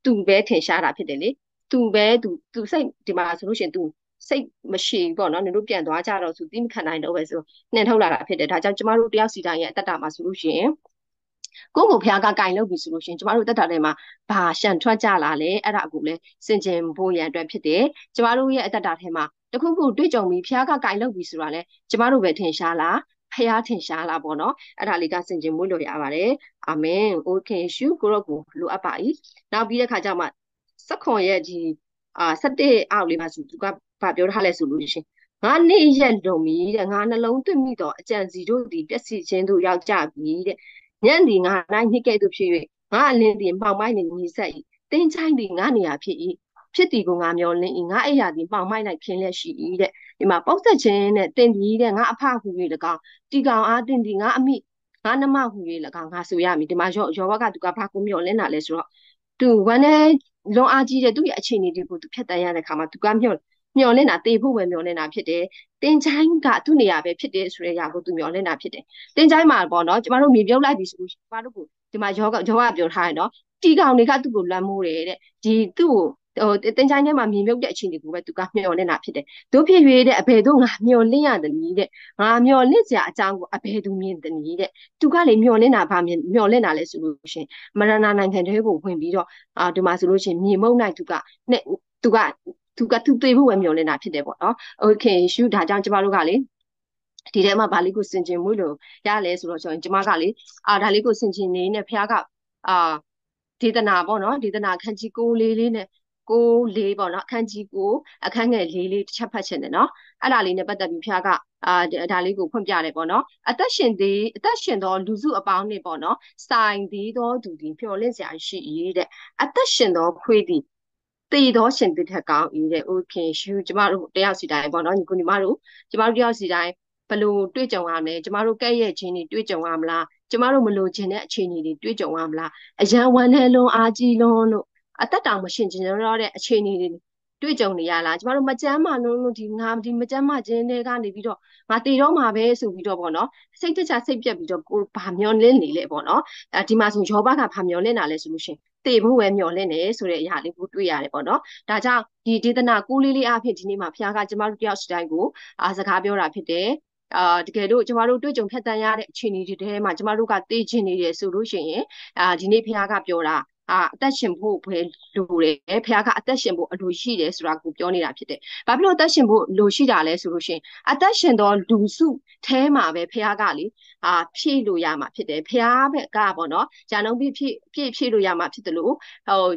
သူပဲထင်ရှားတာဖြစ်တယ်လေသူပဲသူသူစိတ်ဒီမှာဆိုလို့ရှိရင်သူစိတ်မရှိပေါ့နော်နင်တို့ပြန်သွားကြတော့သူသိမခံနိုင်တော့ပဲဆိုနှင်ထုတ်လာတာဖြစ်တယ်ဒါကြောင့်ကျမတို့တယောက်စီတိုင်းရဲ့အတ္တမှာဆိုလို့ရှိရင် ကိုယ့်ကိုဖျားကကင်လို့ပြီဆိုလို့ရှင်ကျမတို့တက်တာထဲမှာဘာရှန်ထွက်ကြလာလဲအဲ့ဒါအကူလဲစင်ကျင်ဖို့ရန်အတွက်ဖြစ်တယ်ကျမတို့ရဲ့အတက်တာထဲမှာတခုခုတွေ့ကြုံပြီးဖျားကကင်လို့ပြီဆိုတာလဲကျမတို့ပဲထင်ရှားလားဖျားထင်ရှားလားပေါ့နော်အဲ့ဒါလေးကစင်ကျင်မွေးလို့ရပါတယ်အာမင်โอเคရှုကိုရောကိုလိုအပ်ပါ၏နောက်ပြီးတဲ့ခါကျမှစက်ခွန်ရဲ့ဒီအာ17အောက်လေးမှာဆိုသူကဗာပြောထားလဲဆိုလို့ရှင်ငါနေ့ရက်လုံးပြီတဲ့ငါနှလုံးသွင်းမိတော့အကြံစီတို့ဒီပျက်စီးခြင်းတို့ရောက်ကြပြီတဲ့ ညံ့ဒီငါတိုင်းညစ်ကဲ့သို့ဖြစ်၍ငါအလင်းသည်မှောင်မိုက်နေညီဆက်၏တင်းချိုင်းသည်ငါနေရာဖြစ်၏ဖြစ်သည်ကိုငါမျောလင်း၏ငါအိယာသည်မှောင်မိုက်၌ခင်းလက်ရှိ၏တဲ့ဒီမှာပုတ်ဆက်ခြင်းနဲ့တင်သည်တဲ့ငါအဖဟူ၍၎င်းတီကောင်အားတင်သည်ငါအမိငါနမဟူ၍၎င်းငါဆိုရမည်ဒီမှာရောရောဘကသူကဘာကိုမျောလင်းတာလဲဆိုတော့သူဝမ်းနဲ့လွန်အားကြီးတဲ့သူ့ရဲ့အခြေအနေတွေကိုသူဖြတ်တန်းရတဲ့ခါမှာသူကမျော မျောလင့်တာတေဖို့ပဲမျောလင့်တာဖြစ်တယ်။တင်ချိုင်းကသူ့နေရာပဲဖြစ်တယ်ဆိုတဲ့ຢာကိုသူမျောလင့်တာဖြစ်တယ်။တင်ချိုင်းမှာပေါ့နော်ကျမတို့မြေပြုတ်လိုက်ပြီဆိုလို့ကျမတို့ကဒီမှာယောဂယောဂပြောထားရနော်တီကောင်တွေကသူ့ကိုလွမ်းမိုးတယ်တဲ့ဒီသူ့ကိုဟိုတင်ချိုင်းထဲမှာမြေမြုပ်တဲ့အခြေအနေကိုပဲသူကမျှော်လင့်တာဖြစ်တယ်။တို့ဖြစ်၍တဲ့အဘယ်တို့ငါမျှော်လင့်ရတယ်နီးတဲ့။ငါမျှော်လင့်စရာအကြောင်းကိုအဘယ်သူမြင်တယ်နီးတဲ့။သူကလေမျှော်လင့်တာဗာမျှော်လင့်တာလဲဆိုလို့ရှင်မရဏနိုင်ငံတွေကိုဝင်ပြီးတော့အာဒီမှာဆိုလို့ရှင်မြေမုံနိုင်သူကနဲ့သူက သူကသူသိဖို့ပဲမျှော်လင့်တာဖြစ်တယ်ပေါ့နော်။ Okay ရှုဒါကြောင့်ကျမတို့ကလေဒီထဲမှာဗာလေးကိုစင်ကျင်မှုလို့ရလဲဆိုတော့ကျွန်တော်ကျမကလေအာဒါလေးကိုစင်ကျင်နေနဲ့ဖះကအာဒေသနာပေါ့နော်ဒေသနာခန်းကြီးကိုလေးလေးနဲ့ကိုလေးပေါ့နော်အခန်းကြီးကိုအခန်းငယ်လေးလေးတစ်ချက်ဖတ်ချင်တယ်နော်အဲ့ဒါလေးနဲ့ပတ်သက်ပြီးဖះကအာဒါလေးကိုဖွင့်ပြတယ်ပေါ့နော်အသက်ရှင်သေးအသက်ရှင်သောလူစုအပေါင်းနဲ့ပေါ့နော်စိုင်သေးသောသူဒီဖြော်လင့်စရာရှိ၏တဲ့အသက်ရှင်သောခွေးသည် တည်သောရှင်တစ်ထက်ကောင်းဤတဲ့ okay ရှူကျမတို့တယောက်စီတိုင်းပေါ့နော်ညီကိုညီမတို့ကျမတို့တယောက်စီတိုင်းဘလို့တွေ့ကြုံရမလဲကျမတို့ကဲ့ရဲ့ခြင်းတွေတွေ့ကြုံရမလားကျမတို့မလိုချင်တဲ့အခြေအနေတွေတွေ့ကြုံရမလားအရန်ဝမ်းနဲ့လွန်အားကြီးလွန်းလို့အသက်တောင်မရှင်ကျင်တော့တဲ့အခြေအနေတွေတွေ့ကြုံနေရလားကျမတို့မကြမ်းမှလုံးလုံးဒီငါဒီမကြမ်းမှခြင်းတွေကနေပြီးတော့ငါတည်တော့မှာပဲဆိုပြီးတော့ပေါ့နော်စိတ်တချစိတ်ပြက်ပြီးတော့ကိုဘာမျောလင်းနေလဲပေါ့နော်အဲဒီမှာဆိုယောဘကဘာမျောလင်းတာလဲဆိုလို့ရှင် တည်ဖို့ပဲမျောလင့်နေဆိုတဲ့အရာလေးကိုတွေ့ရတယ်ပေါ့နော်။ဒါကြောင့်ဒီဒေသနာကူးလေးလေးအဖြစ်ဒီနေ့မှာဖခင်ကကျမတို့တယောက်စီတိုင်းကိုအားစကားပြောတာဖြစ်တယ်အာတကယ်လို့ကျမတို့တွေ့ကြုံဖြတ်တန်းရတဲ့အခြေအနေတွေထဲမှာကျမတို့ကသိချင်နေတယ်ဆိုလို့ရှိရင်အာဒီနေ့ဖခင်ကပြောတာ အာအသက်ရှင်ဖို့ပဲလိုတယ်ဖခင်ကအသက်ရှင်ဖို့အလိုရှိတယ်ဆိုတာကိုပြောနေတာဖြစ်တယ်။ဘာဖြစ်လို့အသက်ရှင်ဖို့လိုရှိတာလဲဆိုလို့ရှိရင်အသက်ရှင်သောလူစုထဲမှာပဲဖခင်ကလေအာဖြည့်လို့ရမှာဖြစ်တယ်။ဖခင်ဘက်ကပေါ့နော်။ဂျာနုံပြည့်ဖြည့်ဖြည့်ဖြည့်လို့ရမှာဖြစ်တယ်လို့ဟို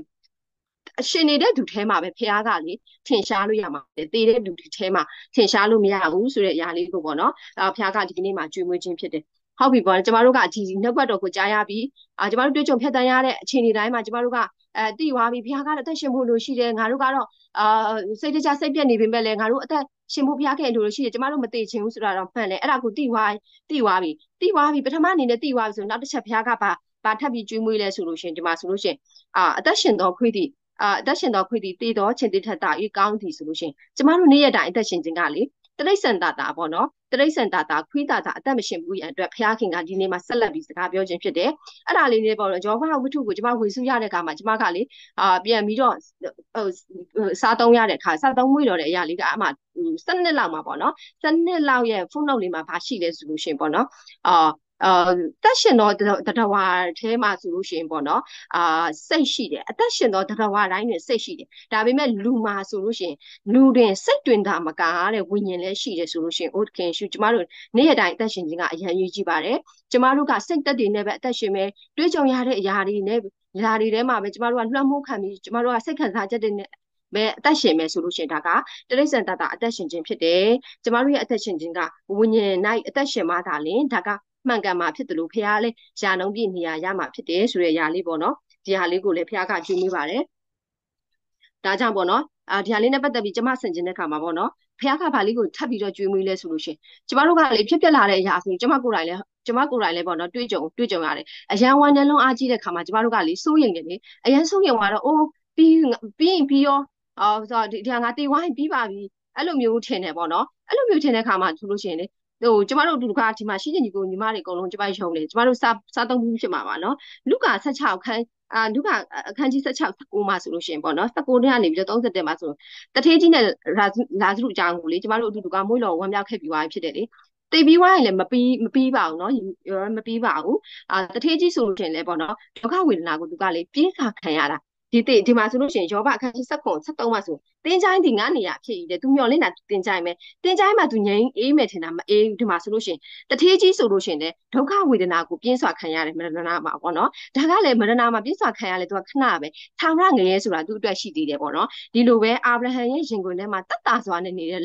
အရှင်နေတဲ့သူထဲမှာပဲဖះကလေထင်ရှားလို့ရမှာတည်တဲ့လူတွေထဲမှာထင်ရှားလို့မရဘူးဆိုတဲ့အရာလေးကိုပေါ့နော်အဲဖះကဒီကနေ့မှာကြွေးမွေးခြင်းဖြစ်တယ် ဟုတ်ပြီပေါ့ကျမတို့ကဒီနှုတ်ဘတ်တော်ကိုကြားရပြီးအာကျမတို့တွေ့ကြုံဖြတ်တန်းရတဲ့အခြေအနေတိုင်းမှာကျမတို့ကအဲတည်သွားပြီဘုရားကတော့အသက်ရှင်ဖို့လိုရှိတယ်ငါတို့ကတော့အာစိတ်တကြစိတ်ပြက်နေပေမဲ့လည်းငါတို့အသက်ရှင်ဖို့ဘုရားခဲ့လိုလိုရှိတယ်ကျမတို့မသိချင်ဘူးဆိုတာတော့မှန်တယ်အဲ့ဒါကိုတည်သွားတည်သွားပြီတည်သွားပြီပထမအနေနဲ့တည်သွားပြီဆိုနောက်တစ်ချက်ဘုရားကပါပါထပ်ပြီးကျွေးမွေးလဲဆိုလို့ရှင်ဒီမှာဆိုလို့ရှင်အာအသက်ရှင်တော်ခွေးသည်အာအသက်ရှင်တော်ခွေသည်တည်တော်ချင်းတိထက်တာဤကောင်းသည်ဆိုလို့ရှင်ကျမတို့နေ့ရက်တိုင်းအသက်ရှင်ခြင်းကလေ တရိษံတာတာပေါ့နော်တရိษံတာတာခွေးတာတာအသက်မရှင်ဘူးရန်အတွက်ဖျားခင်ကဒီနေ့မှာဆက်လက်ပြီးစကားပြောခြင်းဖြစ်တယ်အဲ့ဒါလေးလေးပေါ့နော်ဂျောဘဝတ္ထုကိုကျမဝေစုရတဲ့အခါမှာကျမကလေအာပြန်ပြီးတော့ဟိုစားသုံးရတဲ့အခါစားသုံးမွေးတော်တဲ့အရာလေးကအမှစနစ်လောက်မှာပေါ့နော်စနစ်လောက်ရဲ့ဖုန်းနှုတ်လေးမှာဘာရှိလဲဆိုလို့ရှင်ပေါ့နော်အာ အာတက်ရှင်တော့တတဝါထဲမှာဆိုလို့ရှိရင်ပေါ့နော်အာစိတ်ရှိတယ်အသက်ရှင်တော့တတဝါတိုင်းတွင်စိတ်ရှိတယ်ဒါပေမဲ့လူမှာဆိုလို့ရှိရင်လူတွင်စိတ်တွင်တာမကားတဲ့ဝိညာဉ်လည်းရှိတယ်ဆိုလို့ရှိရင်အိုခင်ရှုကျမတို့နေ့ရက်တိုင်းအသက်ရှင်ခြင်းကအရန်ကြီးကြည့်ပါတယ်ကျမတို့ကစိတ်သက်တွေနဲ့ပဲအသက်ရှင်မယ်တွေးကြုံရတဲ့အရာတွေနဲ့ຢာတွေထဲမှာပဲကျမတို့ကလွှမ်းမိုးခံပြီးကျမတို့ကစိတ်ခံစားချက်တွေနဲ့ပဲအသက်ရှင်မယ်ဆိုလို့ရှိရင်ဒါကတရိစ္ဆာန်တတာအသက်ရှင်ခြင်းဖြစ်တယ်ကျမတို့ရဲ့အသက်ရှင်ခြင်းကဝိညာဉ်၌အသက်ရှင်မှသာလင်ဒါက မှန်ကန်မှာဖြစ်တယ်လို့ဖះလည်းယာနှုံးပြည့်နေရရမှာဖြစ်တယ်ဆိုတဲ့ຢာလေးပေါ့နော်ဒီဟာလေးကိုလည်းဖះကကျွေးမိပါတယ်ဒါကြောင့်ပေါ့နော်အာဒီဟာလေးနဲ့ပတ်သက်ပြီးကျမဆင်ကျင်တဲ့ခါမှာပေါ့နော်ဖះကဘာလေးကိုထပ်ပြီးတော့ကျွေးမွေးလဲဆိုလို့ရှင်ကျမတို့ကလေဖြစ်ပျက်လာတဲ့အရာဆိုကျမကိုယ်တိုင်လည်းကျမကိုယ်တိုင်လည်းပေါ့နော်တွေးကြုံတွေးကြုံရတယ်အရန်ဝမ်းနှလုံးအားကြီးတဲ့ခါမှာကျမတို့ကလေစိုးရိမ်တယ်လေအရန်စိုးရိမ်သွားတော့အိုးပြီးပြီးရင်ပြီးရောအော်ဆိုတော့ဒီဟာငါတေးဝိုင်းပြီးပါပြီအဲ့လိုမျိုးထင်တယ်ပေါ့နော်အဲ့လိုမျိုးထင်တဲ့ခါမှာဆိုလို့ရှိရင်လေ ဟိုကျမတို့ဒီကဒီမှာရှိတဲ့ညီကိုညီမတွေအကုန်လုံးကျမရုံတယ်ကျမတို့စားစားသုံးမှုဖြစ်မှာပါနော်လူက16ခန်းအာလူကအခန်းကြီး16 19မှာဆိုလို့ရှိရင်ပေါ့နော်19နှစ်ကနေပြီးတော့30တက်မှာဆိုတထေးကြီးနဲ့လာစုအကြောင်းကိုလေကျမတို့အတူတူကမွေးလော်ဝမ်းမြောက်ခဲ့ပြီးသွားဖြစ်တယ်လေတိတ်ပြီးွားရင်လည်းမပြီးမပြီးပါဘူးเนาะမပြီးပါဘူးအာတထေးကြီးဆိုလို့ရှင်လည်းပေါ့နော်ဒုက္ခဝေဒနာကိုသူကလေပြေးခါခံရတာ ဒီတိဒီမှာဆိုလို့ရှိရင်ယောဘအခန်းကြီး7 73မှာဆိုတင်းချိုင်းဒီငါနေရဖြစ်ရည်တဲ့သူမျောလင့်တာတင်းချိုင်းပဲတင်းချိုင်းမှာသူငြိမ်းအေးမယ်ထင်တာမအေးဘူးဒီမှာဆိုလို့ရှိရင်တထေးကြီးဆိုလို့ရှိရင်လည်းဒုက္ခဝေဒနာကိုပြင်းစွာခံရတယ်မရဏမှာပေါ့နော်ဒါကလည်းမရဏမှာပြင်းစွာခံရလေသူကခဏပဲထောင်ရငရဲဆိုတာသူ့အတွက်ရှိသေးတယ်ပေါ့နော်ဒီလိုပဲအာဗြဟံရဲ့ရင်ခွင်ထဲမှာတတ်တာစွာနဲ့နေတဲ့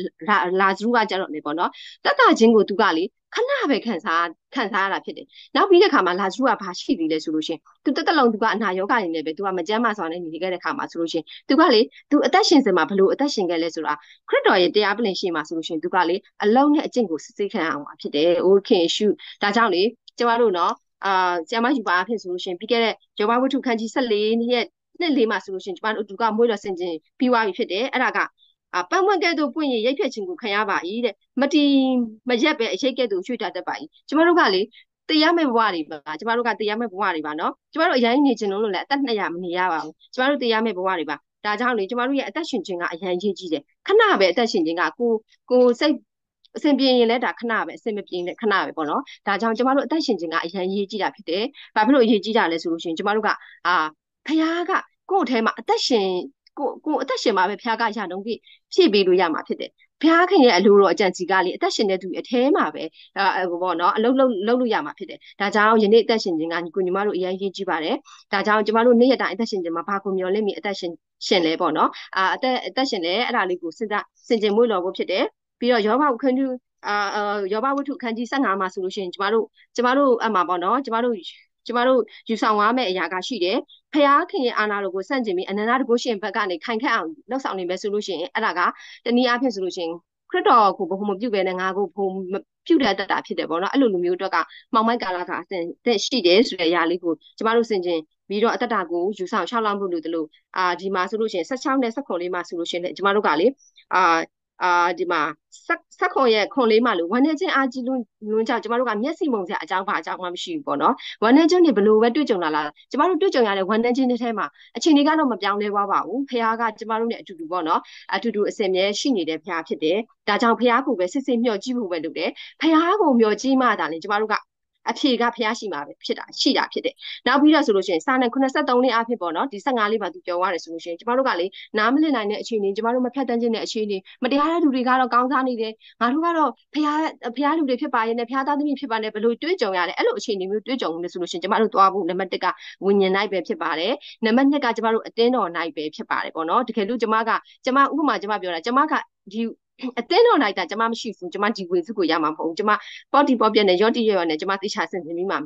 လာဇရုကကြတော့လေပေါ့နော်တတ်တာချင်းကိုသူကလေ ခဏပဲခံစားခံစားရတာဖြစ်တယ်။နောက်ပြီးတဲ့ခါမှာလာဇရုကဘာရှိသေးလဲဆိုလို့ရှင်သူတက်တက်လုံးသူကအနာရောဂါနေနေပဲသူကမကြမ်းမဆောင်နေနေခဲ့တဲ့ခါမှာဆိုလို့ရှင်သူကလေသူအသက်ရှင်စင်မှာဘလို့အသက်ရှင်ခဲ့လဲဆိုတာခရစ်တော်ရဲ့တရားပလင်ရှိမှာဆိုလို့ရှင်သူကလေအလုံးနဲ့အကျင့်ကိုစစ်စစ်ခံအောင်ဖြစ်တယ်။အိုခင်ရှုဒါကြောင့်လေကျမတို့နော်အာကျမယူပါအဖြစ်ဆိုလို့ရှင်ပြီးခဲ့တဲ့ယောဘဝတ္ထုခန်းကြီး14ရက်နှစ်လေးမှာဆိုလို့ရှင်ကျမတို့သူကမွေးတော်ဆင်ခြင်းပြီးသွားပြီဖြစ်တယ်အဲ့ဒါက အာပန်းပွင့်ကဲ့သို့ပွင့်ရင်ရိတ်ဖြတ်ခြင်းကိုခံရပါ၏တဲ့မတီမရက်ပဲအရိတ်ကဲ့သို့ရွှေ့တတ်တတ်ပါ၏ကျမတို့ကလေတရားမဲ့ဘဝတွေပါကျမတို့ကတရားမဲ့ဘဝတွေပါနော်ကျမတို့အရင်နေခြင်းလုံးလို့လည်းအသက်200မနေရပါဘူးကျမတို့တရားမဲ့ဘဝတွေပါဒါကြောင့်လေကျမတို့ရဲ့အသက်ရှင်ခြင်းကအရင်ကြီးကြီးတယ်ခဏပဲအသက်ရှင်ခြင်းကကိုကိုစိတ်အဆင်ပြေရင်လည်းဒါခဏပဲအဆင်မပြေရင်လည်းခဏပဲပေါ့နော်ဒါကြောင့်ကျမတို့အသက်ရှင်ခြင်းကအရင်ရေးကြည့်တာဖြစ်တယ်ဘာဖြစ်လို့အရေးကြီးတာလဲဆိုလို့ရှိရင်ကျမတို့ကအာဖခင်ကကိုယ့်အထဲမှာအသက်ရှင် ကိုကိုအသက်ရှင်မှာပဲဖခင်ကရတော့ပြည့်ဖြည့်ပေးလို့ရမှာဖြစ်တယ်ဖျားခင်ရဲ့အလိုတော်အကြံစီကလေအသက်ရှင်တဲ့သူအแทမှာပဲဟိုပေါ့နော်အလုံးလုံးလုံးလို့ရမှာဖြစ်တယ်ဒါကြောင့်ယနေ့အသက်ရှင်ခြင်းကညီကိုညီမတို့အရင်ရေးကြည့်ပါတယ်ဒါကြောင့်ကျမတို့နေ့ရက်တိုင်းအသက်ရှင်ခြင်းမှာဘာကိုမျော်လင့်မိအသက်ရှင်ရှင်လဲပေါ့နော်အာအသက်အသက်ရှင်လဲအဲ့ဒါလေးကိုစဉ်းစားစင်ကြင်မွေးတော်ဖို့ဖြစ်တယ်ပြီးတော့ယောဘခန်းကျူအာယောဘဝတ္ထုခန်းကြီး15မှာဆိုလို့ရှိရင်ကျမတို့ကျမတို့အမှပေါ့နော်ကျမတို့ ကျမတို့ယူဆောင်ရမယ့်အရာကရှိတယ်ဖျားခင်ရဲ့အာဏာတော်ကိုစန့်ကျင်ပြီးအနန္တတကုရှင်ဘက်ကနေခိုင်ခန့်အောင်လှုပ်ဆောင်နေမယ်ဆိုလို့ရှိရင်အဲ့ဒါကတနည်းအားဖြင့်ဆိုလို့ရှိရင်ခရစ်တော်ကိုဘုံမပြုတ်ပဲနဲ့ငါကိုဘုံပြုတ်တဲ့တတ်တာဖြစ်တယ်ပေါ့နော်အဲ့လိုလူမျိုးအတွက်ကမောင်မိုက်ကာလာကအစဉ်တဲ့ရှိတယ်ဆိုတဲ့အရာလေးကိုကျမတို့စင်ကျင်ပြီးတော့အတ္တတာကိုယူဆောင်၆လောက်မှုလို့တလို့အာဒီမှာဆိုလို့ရှိရင်16နဲ့16လေးမှာဆိုလို့ရှိရင်ကျမတို့ကလေအာ အာဒီမှာဆက်ဆက်ခွန်ရဲ့ခွန်လေးမှလို့ဝမ်းနေခြင်းအားကြီးလွန်းလွန်းကြောင့်ကျမတို့ကမျက်စိမုံစရာအကြောင်းဘာအကြောင်းမှမရှိဘူးပေါ့နော်ဝမ်းနေခြင်းတွေဘလို့ပဲတွေ့ကြုံလာလားကျမတို့တွေ့ကြုံရတဲ့ဝမ်းနေခြင်းတွေထဲမှာအချိန်တွေကတော့မပြောင်းလဲသွားပါဘူးဖခင်ကကျမတို့နဲ့အတူတူပေါ့နော်အတူတူအစင်မြဲရှိနေတဲ့ဖခင်ဖြစ်တယ်ဒါကြောင့်ဖခင်ကိုပဲစစ်စစ်မျှော်ကြည့်ဖို့ပဲလုပ်တယ်ဖခင်ကိုမျှော်ကြည့်မှသာလေကျမတို့က အဖြေကဖះရှိမှာပဲဖြစ်တာရှိတာဖြစ်တယ်။နောက်ပြီးတော့ဆိုလို့ရှိရင်စာနယ်83နှစ်အဖြစ်ပေါ့နော်ဒီ15လေးပါသူပြောရတယ်ဆိုလို့ရှိရင်ကျမတို့ကလေနားမလည်နိုင်တဲ့အခြေအနေကျမတို့မဖြတ်တန်းခြင်းတဲ့အခြေအနေမတရားတဲ့လူတွေကတော့ကောင်းစားနေတယ်ငါတို့ကတော့ဖះဖះလူတွေဖြစ်ပါရဲ့နဲ့ဖះသားသမီးဖြစ်ပါနဲ့ဘယ်လိုတွေးကြုံရလဲအဲ့လိုအခြေအနေမျိုးတွေးကြုံနေဆိုလို့ရှိရင်ကျမတို့သွားဖို့နံပါတ်1ကဝิญဉာဏ်နိုင်ပဲဖြစ်ပါတယ်နံပါတ်2ကကျမတို့အတင်းတော်နိုင်ပဲဖြစ်ပါတယ်ပေါ့နော်တကယ်လို့ကျမကကျမဥပမာကျမပြောတာကျမကဒီ အတင်းတော်လိုက်တာကျမမရှိဘူးကျမဒီဝေစုကိုရမှာမဟုတ်ဘူးကျမပေါ့တီပေါ့ပြက်နဲ့ရော့တီရော့နဲ့ကျမသိချဆင်နေပြီးမှ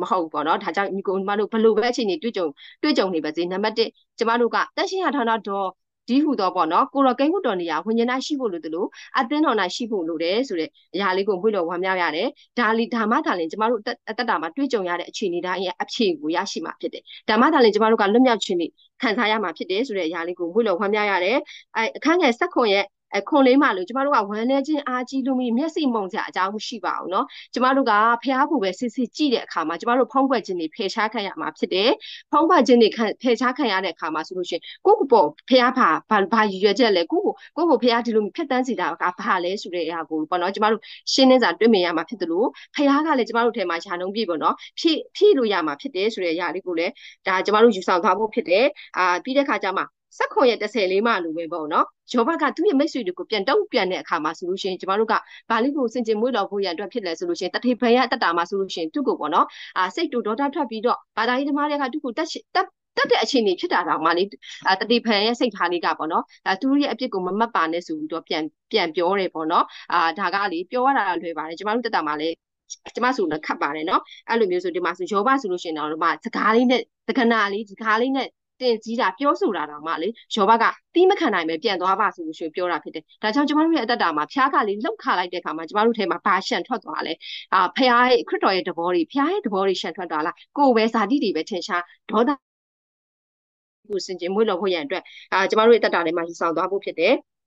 မဟုတ်ဘူးပေါ့နော်ဒါကြောင့်ညီကိုညီမတို့ဘလို့ပဲအချိန်ကြီးတွေ့ကြုံတွေ့ကြုံနေပါစေနံပါတ်1ကျမတို့ကတက်ရှင်ရဌာနတော်ဒီဟူတော့ပေါ့နော်ကိုရောကိန်းကုတော်နေရဝิญญาณရှိဖို့လို့တလို့အသင်းတော်နိုင်ရှိဖို့လို့တယ်ဆိုတဲ့အရာလေးကိုမွေးတော်ဝမ်းမြောက်ရတယ်ဒါလီဓမ္မသာလင်ကျမတို့အသက်တာမှာတွေ့ကြုံရတဲ့အခြေအနေတိုင်းရဲ့အဖြေကိုရရှိမှာဖြစ်တယ်ဓမ္မသာလင်ကျမတို့ကလွတ်မြောက်ခြင်းနဲ့ခံစားရမှာဖြစ်တယ်ဆိုတဲ့အရာလေးကိုမွေးတော်ဝမ်းမြောက်ရတယ်အဲအခန်းငယ်ဆက်ခွန်ရဲ့ အခွန်လေးမှလို့ကျမတို့ကဝမ်းနေခြင်းအားကြီးလို့မိမျက်စိမုံစရာအကြောင်းမရှိပါဘူးเนาะကျမတို့ကဖះကိုပဲစစ်စစ်ကြည့်တဲ့အခါမှာကျမတို့ဖုံးကွက်ခြင်းတွေဖယ်ရှားခံရမှာဖြစ်တယ်ဖုံးကွက်ခြင်းတွေဖယ်ရှားခံရတဲ့အခါမှာဆိုလို့ရှိရင်ကိုယ့်ကိုယ်ပေါ်ဖះဘာဘာရည်ရွယ်ချက်လဲကိုယ့်ကိုကိုယ့်ကိုဖះဒီလိုဖြတ်တန်းစီတာကဘာလဲဆိုတဲ့အရာကိုပေါ့เนาะကျမတို့ရှင်းနေစာတွေ့မြင်ရမှာဖြစ်တယ်လို့ဖះကလည်းကျမတို့ထဲမှာရှားနှုံးပြည့်ပေါ့เนาะဖြည့်ဖြည့်လို့ရမှာဖြစ်တယ်ဆိုတဲ့အရာလေးကိုလည်းဒါကျမတို့ယူဆောင်သွားဖို့ဖြစ်တယ်အာပြီးတဲ့ခါကျမှ 16ရက်14မှာလိုပဲပေါ့နော်ယောဘကသူ့ရဲ့မိတ်ဆွေတွေကိုပြန်တုံ့ပြန်တဲ့အခါမှာဆိုလို့ရှိရင်ကျမတို့ကဘာလိကိုစင်ကျင်မွေးတော်ဖို့ရန်အတွက်ဖြစ်လဲဆိုလို့ရှိရင်တထိဘန်ရတက်တာမှာဆိုလို့ရှိရင်သူ့ကိုပေါ့နော်အာစိတ်တူဒေါတာထွက်ပြီးတော့ဘာသာရေးသမားတွေကသူ့ကိုတက်တက်တက်တဲ့အခြေအနေဖြစ်တာတောင်မှလေတတိဖန်ရဲ့စိတ်ထားလေးကပေါ့နော်ဒါသူတို့ရဲ့အပြစ်ကိုမမတ်ပါနဲ့ဆိုပြီးတော့ပြန်ပြန်ပြောတယ်ပေါ့နော်အာဒါကလေပြောရတာလွယ်ပါတယ်ကျမတို့တက်တာမှလည်းကျမဆိုတော့ခတ်ပါတယ်နော်အဲ့လိုမျိုးဆိုဒီမှာဆိုယောဘဆိုလို့ရှိရင်တော့ဒီမှာစကားလေးနဲ့သကနာလေးဒီကားလေးနဲ့ တင်ကြီးတာပြောဆိုတာတော့မှလေယောဘကတီးမခံနိုင်ပဲပြန်သွားပါဆိုလို့ရှိရင်ပြောတာဖြစ်တယ်။ဒါကြောင့်ကျမတို့ရဲ့အသက်တာမှာဖျားကလေးလှုပ်ခါလိုက်တဲ့အခါမှာကျမတို့ထဲမှာဘာရှန်ထွက်သွားလဲ။အာဖျားရဲ့ခရစ်တော်ရဲ့တဘောတွေဖျားရဲ့တဘောတွေရှန်ထွက်သွားလား။ကိုယ်ပဲဇာတိတွေပဲထင်ရှားဒေါသကိုစင်ကြင်မွေးလို့ဖို့ရန်အတွက်အာကျမတို့ရဲ့တက်တာတွေမှာယူဆောင်သွားဖို့ဖြစ်တယ်။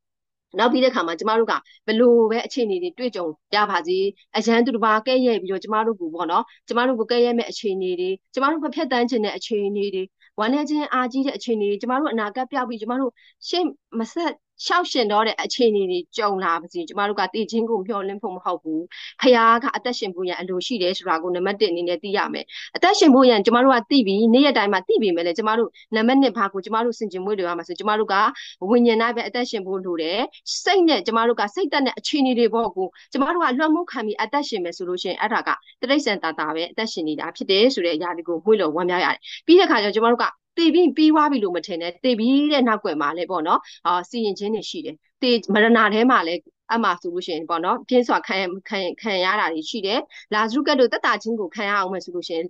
နောက်ပြီးတဲ့ခါမှာကျမတို့ကဘလို့ပဲအခြေအနေတွေတွေ့ကြုံရပါစေအရန်သူတစ်ပါးကဲ့ရဲ့ပြီးတော့ကျမတို့ကိုပေါ့နော်ကျမတို့ကိုကဲ့ရဲ့မဲ့အခြေအနေတွေကျမတို့မဖြတ်တန်းခြင်းတဲ့အခြေအနေတွေ ဝမ်းနည်းခြင်းအားကြီးတဲ့အခြေအနေတွေကျမတို့အနာဂတ်ပြောက်ပြီးကျမတို့ရှေ့မဆက် ရှောက်ရှင်တော့တဲ့အခြေအနေတွေကြုံလာပါစေကျမတို့ကတည်ခြင်းကိုမျှော်လင့်ဖို့မဟုတ်ဘူးဖခင်ကအသက်ရှင်ဖို့ရန်အလိုရှိတယ်ဆိုတာကိုနံပါတ်1အနေနဲ့သိရမယ်အသက်ရှင်ဖို့ရန်ကျမတို့ကသိပြီးနေ့ရက်တိုင်းမှာသိပြီးမယ်လေကျမတို့နံပါတ်1ဘာကိုကျမတို့စင်ကြင်မွေးတွေရမှာဆိုကျမတို့ကဝိညာဉ်နဲ့ပဲအသက်ရှင်ဖို့လိုတယ်စိတ်နဲ့ကျမတို့ကစိတ်သက်နဲ့အခြေအနေတွေပေါ့ကိုကျမတို့ကလွှမ်းမိုးခံပြီးအသက်ရှင်မယ်ဆိုလို့ရှိရင်အဲ့ဒါကတရိစ္ဆန်တာတာပဲအသက်ရှင်နေတာဖြစ်တယ်ဆိုတဲ့အရာတွေကိုမွေးလို့ဝမ်းမြောက်ရတယ်ပြီးတဲ့ခါကျကျမတို့က တည်ပြီးပြီးွားပြီလို့မထင်နဲ့တည်ပြီးတဲ့နောက်ွယ်မှာလည်းပေါ့နော်အာစီရင်ချင်းတွေရှိတယ်တည်မရဏထဲမှာလည်းအမှဆိုလို့ရှိရင်ပေါ့နော်ပြင်းစွာခံခံခံရတာတွေရှိတယ်လာဇရုကတ်တို့တက်တာချင်းကိုခံရအောင်မယ်ဆိုလို့ရှိရင်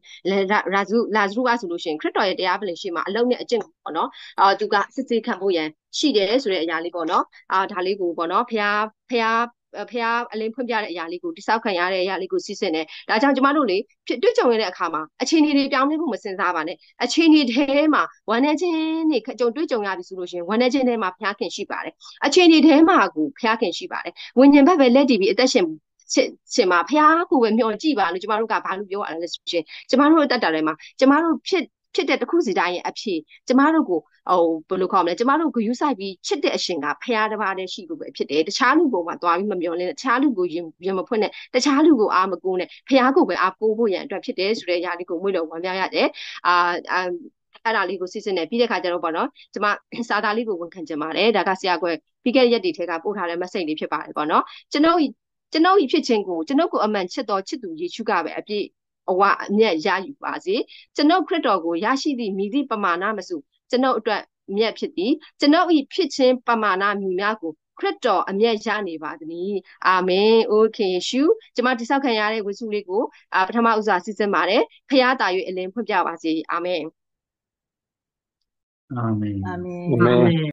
လာဇရုလာဇရုကဆိုလို့ရှိရင်ခရစ်တော်ရဲ့တရားပလင်ရှိမှာအလုံးနဲ့အကျင့်ပေါ့နော်အာသူကစစ်စစ်ခံဖို့ရန်ရှိတယ်ဆိုတဲ့အရာလေးပေါ့နော်အာဒါလေးကိုပေါ့နော်ဖះဖះ ဖះအလင်းဖွင့်ပြတဲ့အရာလေးကိုတိဆောက်ခံရတဲ့အရာလေးကိုစီစဉ်တယ်။ဒါကြောင့်ကျမတို့လေဖြစ်တွေ့ကြုံရတဲ့အခါမှာအခြေအနေတွေပြောင်းလဲဖို့မစင်စားပါနဲ့။အခြေအနေထဲမှာဝမ်းနေခြင်းတွေကြုံတွေ့ကြုံရပြီဆိုလို့ရှိရင်ဝမ်းနေခြင်းထဲမှာဖះခင်ရှိပါတယ်။အခြေအနေထဲမှာကိုဖះခင်ရှိပါတယ်။ဝิญဉ်ဘက်ပဲလက်တည်ပြီးအသက်ရှင်ရှင်ရှင်မှာဖះကိုပဲမျှော်ကြည့်ပါလို့ကျမတို့ကဘာလို့ပြောရလဲဆိုရှင်ကျမတို့အသက်တာထဲမှာကျမတို့ဖြစ် ဖြစ်တဲ့တစ်ခုစီတိုင်းရဲ့အဖြစ်ကျမတို့ကိုဟိုဘယ်လိုခေါ်မလဲကျမတို့ကိုယူဆိုင်ပြီးချစ်တဲ့အရှင်ကဖရားတစ်ပါးတည်းရှိလို့ပဲဖြစ်တယ်တခြားလူကိုမှသွားပြီးမမျောလင်းတခြားလူကိုရင်ရင်မဖွင့်နဲ့တခြားလူကိုအားမကိုးနဲ့ဖရားကိုပဲအားကိုးဖို့ရန်အတွက်ဖြစ်တယ်ဆိုတဲ့ຢာလေးကိုမွေးလို့ဝမ်းမြောက်ရတယ်အာအဲ့ဒါလေးကိုစစ်စစ်နဲ့ပြီးတဲ့ခါကျတော့ပေါ့နော်ကျမစာသားလေးကိုဝန်ခံချင်ပါတယ်ဒါကဆရာကွယ်ပြီးခဲ့တဲ့ရက်တွေထဲကပို့ထားတဲ့ message လေးဖြစ်ပါတယ်ပေါ့နော်ကျွန်တော်ကျွန်တော်ဤဖြစ်ခြင်းကိုကျွန်တော်ကိုအမှန်ချစ်တော်ချစ်သူယေရှုကပဲအပြည့် အဝအမျက်ရယူပါစေကျွန်ုပ်ခရစ်တော်ကိုရရှိသည့်မိသည့်ပမာဏမစုကျွန်ုပ်အတွက်မြတ်ဖြစ်သည်ကျွန်ုပ်၏ဖြစ်ခြင်းပမာဏမြူများကိုခရစ်တော်အမျက်ရနေပါသည်အာမင်အိုခင်ရှုကျွန်မတိဆောက်ခံရတဲ့ဝိစုလေးကိုပထမဥစွာစစ်စစ်ပါတယ်ဖခင်တာ၍အလင်းဖွင့်ပြပါစေအာမင်အာမင်အာမင်